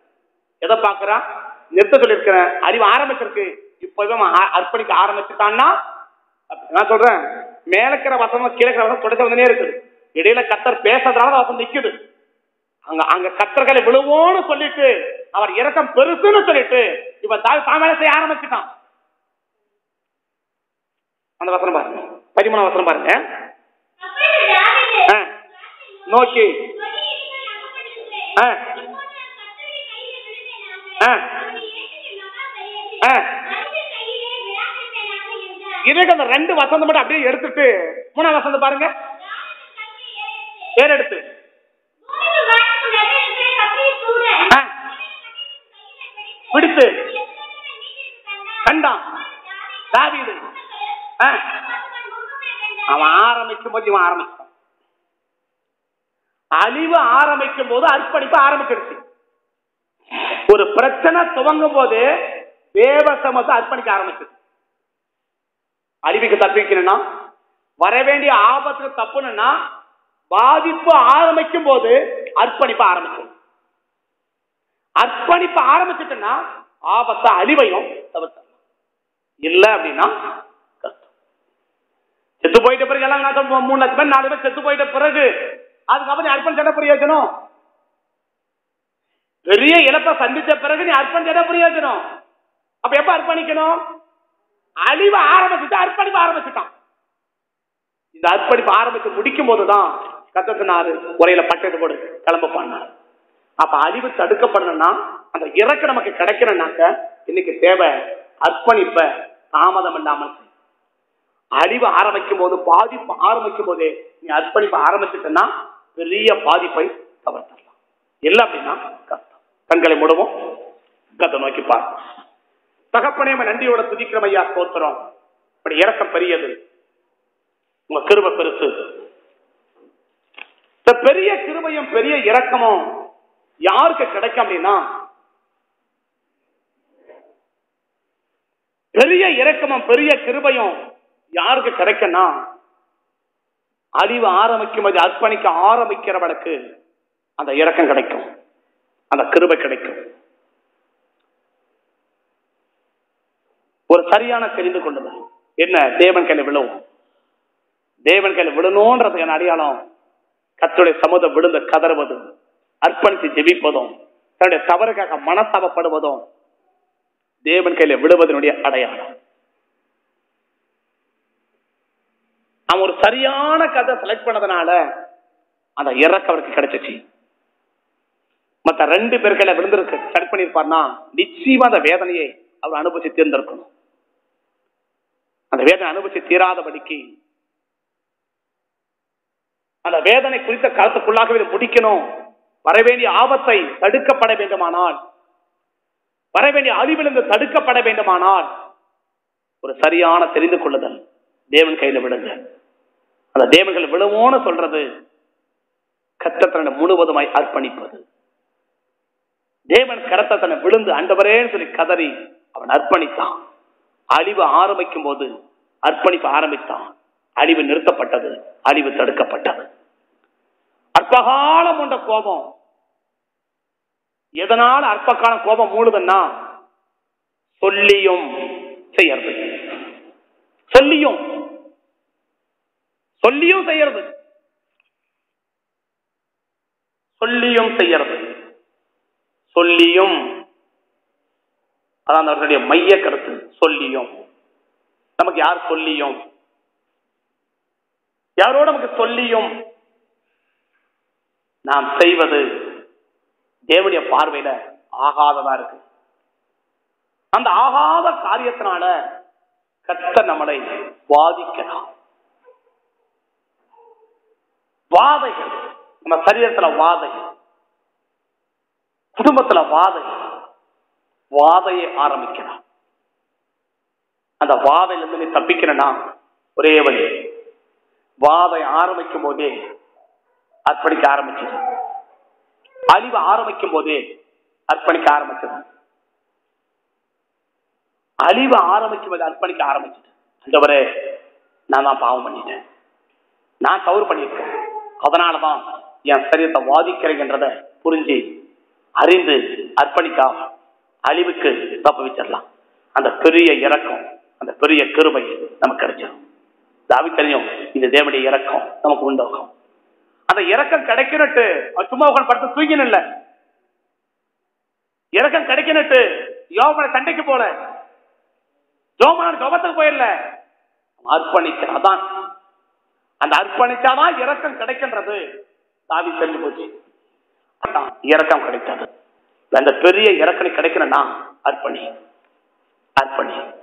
Speaker 1: எதை பாக்குறா நிறுத்த சொல்லியிருக்கிறேன் அறிவு ஆரம்பிச்சிருக்கு. இப்பவே ஆ- அர்ப்பணிக்க ஆரம்பிச்சுட்டான்னா நான் சொல்றேன் மேலக்கிற இருக்கிற வசனம் கீழக்கிற வசனம் தொடக்க வந்துனே இருக்குது. இடையில கத்தர் பேசுறதுனால அந்த வசனம் நிக்குது. அங்க அங்க கத்தர்களை விழுவோன்னு சொல்லிட்டு அவர் இறக்கம் பெருசுன்னு சொல்லிட்டு இப்ப தாய் தாமரை செய்ய ஆரம்பிச்சுட்டான். அந்த வசனம் பாருங்க. பதிமூணாம் வசனம் பாருங்க. நோக்கி. ஆ. ஆ. இதுக்கு அந்த ரெண்டு வசந்தம் மட்டும் அப்படியே எடுத்துட்டு மூணாம் வசந்தம் பாருங்க.
Speaker 2: பேர் எடுத்து ஏறெடுத்து,
Speaker 1: ஏறெடுத்து
Speaker 2: பூமிக்கும் வானத்துக்கும் நடுவே இருக்கிற கத்தியை சூட,
Speaker 1: ஆ.
Speaker 2: கையிலே
Speaker 1: பிடித்து
Speaker 2: கண்டான்.
Speaker 1: கண்டான் தாவீது அவன் ஆரம்பிக்கும் போது இவன் ஆரம்பிச்சான். அழிவு ஆரம்பிக்கும் போது அர்ப்பணிப்பு ஆரம்பிச்சிருச்சு. ஒரு பிரச்சனை துவங்கும் போது தேவசமத்தை அர்ப்பணிக்க ஆரம்பிச்சது அழிவுக்கு தப்பிக்கணும்னா வர வேண்டிய ஆபத்துக்கு தப்புனா பாதிப்பு ஆரம்பிக்கும் போது அர்ப்பணிப்பு ஆரம்பிச்சது அர்ப்பணிப்ப ஆரம்பிச்சிட்டேன்னா ஆபத்தா அழிவையும் தவிர்த்தலாம் இல்ல அப்படின்னா கஷ்டம். செத்து போயிட்ட பிறகு எல்லாம் மூணு லட்சம் பேர் நாலு பேர் செத்து போயிட்ட பிறகு அதுக்கப்புறம் நீ அர்ப்பணம் என்ன பிரயோஜனம்? பெரிய இழப்பை சந்திச்ச பிறகு நீ அர்ப்பணம் என்ன பிரயோஜனம். அப்ப எப்ப அர்ப்பணிக்கணும்? அழிவு ஆரம்பிச்சுட்டு அர்ப்பணிப்பு ஆரம்பிச்சுட்டான். இந்த அர்ப்பணிப்பு ஆரம்பிச்சு முடிக்கும் போதுதான் கத்தத்தினாரு உரையில பட்டது போடு கிளம்ப பண்ணாரு அப்ப அழிவு தடுக்கப்படணும்னா அந்த இறக்க நமக்கு கிடைக்கணும்னாக்க இன்னைக்கு தேவை அர்ப்பணிப்ப தாமதம் இல்லாமல் செய். அழிவு ஆரம்பிக்கும் போது பாதிப்பு ஆரம்பிக்கும் போதே நீ அர்ப்பணிப்பு ஆரம்பிச்சிட்டன்னா பெரிய பாதிப்பை தவிர்த்தரலாம் இல்லை அப்படின்னா கஷ்டம். கண்களை முடவும். கத்தை நோக்கி பார்ப்போம். தகப்பனே நன்றியோட துதிக்கிறோம் ஐயா ஸ்தோத்திரம். இப்படி இறக்கம் பெரியது. உங்க கிருப பெருசு. இந்த பெரிய கிருபையும் பெரிய இறக்கமும் யாருக்கு கிடைக்கும் அப்படின்னா பெரிய இறக்கமும் பெரிய கிருபையும் யாருக்கு கிடைக்கும்னா அறிவு ஆரம்பிக்கும் போது அர்ப்பணிக்க ஆரம்பிக்கிறவனுக்கு அந்த இறக்கம் கிடைக்கும். அந்த கிருபை கிடைக்கும். ஒரு சரியான தெரிந்து கொள்ளுதல். என்ன? தேவன் கையில விழுவும். தேவன் கையில விழணும்ன்றது என் அடையாளம் கத்துடைய சமூகம் விழுந்து கதறுவது. அர்ப்பணித்து ஜெபிப்பதும் தன்னுடைய தவறுக்காக மனசாபப்படுவதும் தேவன் கையில விடுவதனுடைய அடையாளம். அவன் ஒரு சரியான கதை செலக்ட் பண்ணதுனால அந்த இறக்க அவருக்கு கிடைச்சிச்சு. மத்த ரெண்டு பேர் கையில விழுந்திருக்கு செலக்ட் பண்ணிருப்பார்னா நிச்சயமா அந்த வேதனையை அவர் அனுபவிச்சு தீர்ந்திருக்கணும். அந்த வேதனை அனுபவிச்சு தீராதபடிக்கு அந்த வேதனை குறித்த காலத்துக்குள்ளாகவே முடிக்கணும். வரவேண்டிய ஆபத்தை தடுக்கப்பட வேண்டுமானால் வரவேண்டிய அறிவிலிருந்து தடுக்கப்பட வேண்டுமானால் ஒரு சரியான தெரிந்து கொள்ளுதல் தேவன் கையில விடுங்க அந்த தேவன்கள் விழுவோன்னு சொல்றது கத்தத்தனை முழுவதுமாய் அர்ப்பணிப்பது. தேவன் கரத்தை விழுந்து அண்டவரேன்னு சொல்லி கதறி அவன் அர்ப்பணித்தான். அழிவு ஆரம்பிக்கும் போது அர்ப்பணிப்பு ஆரம்பித்தான். அழிவு நிறுத்தப்பட்டது அழிவு தடுக்கப்பட்டது. அற்பகாலம் கொண்ட கோபம். எதனால அற்பகால கோபம் மூடுதுன்னா சொல்லியும் செய்யறது. சொல்லியும். சொல்லியும் செய்யறது. சொல்லியும் செய்யறது. சொல்லியும். அதான் அவர்களுடைய மைய கருத்து. சொல்லியும். நமக்கு யார் சொல்லியும்? யாரோட நமக்கு சொல்லியும்? நாம் செய்வது தேவனுடைய பார்வையில ஆகாததா இருக்கு. அந்த ஆகாத காரியத்தினால கத்த நம்மளை வாதிக்கலாம். வாதைகள் நம்ம சரீரத்துல வாதை குடும்பத்துல வாதை வாதையை ஆரம்பிக்கலாம். அந்த வாதையிலிருந்து நீ தப்பிக்கிறனா ஒரே வழி வாதை ஆரம்பிக்கும் போதே அர்ப்பணிக்க ஆரம்பிச்சது. அழிவு ஆரம்பிக்கும் போதே அர்ப்பணிக்க ஆரம்பிச்சது. அழிவு ஆரம்பிக்கும் போது அர்ப்பணிக்க ஆரம்பிச்சது அந்தவரே நான் தான் பாவம் பண்ணிட்டேன். நான் தவறு பண்ணியிருக்கேன். அதனாலதான் என் சரீரத்தை வாதிக்கிறேன்றத புரிஞ்சு அறிந்து அர்ப்பணிக்கா அழிவுக்கு தப்பு வச்சிடலாம் அந்த பெரிய இறக்கம் அந்த பெரிய கருமை நமக்கு கிடைச்சிடும் தாவி தெரியும் இது தேவனுடைய இறக்கம் நமக்கு உண்டாகும். அந்த இறக்கம் கிடைக்கணுட்டு சும்மா உட்கார்ந்து படுத்து தூங்கின இல்ல. இறக்கம் கிடைக்கணுட்டு யோகனை சண்டைக்கு போல. யோகமான ஜோபத்துக்கு போயிடல. அர்ப்பணிச்சாதான் அந்த அர்ப்பணிச்சாதான் இறக்கம் கிடைக்கின்றது. தாவி செஞ்சு போச்சு. அதான் இறக்கம் கிடைக்காது அந்த பெரிய இறக்கணி கிடைக்கணும்னா அர்ப்பணி. அர்ப்பணி.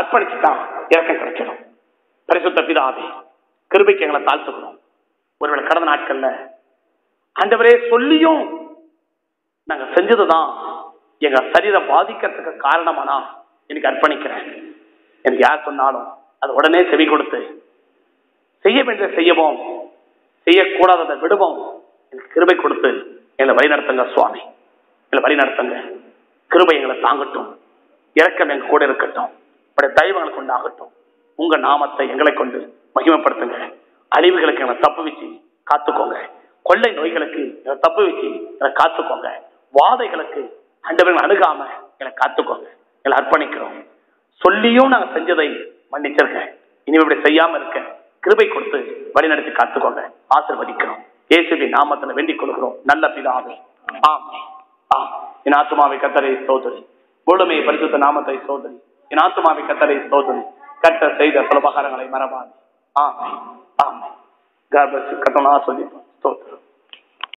Speaker 1: அர்ப்பணிச்சுதான் இறக்கம் கிடைச்சிடும். பரிசுத்த பிதாவே கிருபிக்கு எங்களை தாழ்த்துக்கிறோம் ஒருவேளை கடந்த நாட்கள்ல அந்தவரே சொல்லியும் நாங்க செஞ்சதுதான். எங்க சரீரம் பாதிக்கிறதுக்கு காரணமானா எனக்கு அர்ப்பணிக்கிறேன். எனக்கு யார் சொன்னாலும் அது உடனே செவி கொடுத்து செய்ய வேண்டியதை செய்யவும் செய்யக்கூடாததை விடுவோம் எனக்கு கிருபை கொடுத்து எங்களை வழிநடத்துங்க சுவாமி. எங்களை வழிநடத்துங்க. கிருபை எங்களை தாங்கட்டும். இறக்கம் எங்க கூட இருக்கட்டும். உடைய தெய்வங்களை கொண்டாகட்டும் உங்க நாமத்தை எங்களை கொண்டு மகிமைப்படுத்துங்க. அழிவுகளுக்கு எங்களை தப்பு வச்சு காத்துக்கோங்க. கொள்ளை நோய்களுக்கு எங்களை தப்பு வச்சு எங்களை காத்துக்கோங்க. வாதைகளுக்கு அண்டவர்கள் அணுகாம எங்களை காத்துக்கோங்க. எங்களை அர்ப்பணிக்கிறோம். சொல்லியும் நாங்க செஞ்சதை மன்னிச்சிருக்கேன் இனி இப்படி செய்யாம இருக்க கிருபை கொடுத்து வழிநடத்தி காத்துக்கோங்க. ஆசிர்வதிக்கிறோம். இயேசுவி நாமத்துல வேண்டிக் கொள்கிறோம். நல்ல பிதாவே. ஆம். ஆம். என் ஆத்துமாவை கத்தரை சோதரி. பூலமையை பரிசுத்த நாமத்தை சோதரி. என் ஆத்துமாவை கத்தரை சோதரி. கட்ட செய்த சுலபகாரங்களை மறவாது. ஆமே ஆமே கர்ப்ப கட்டணா சொல்லிப்போம்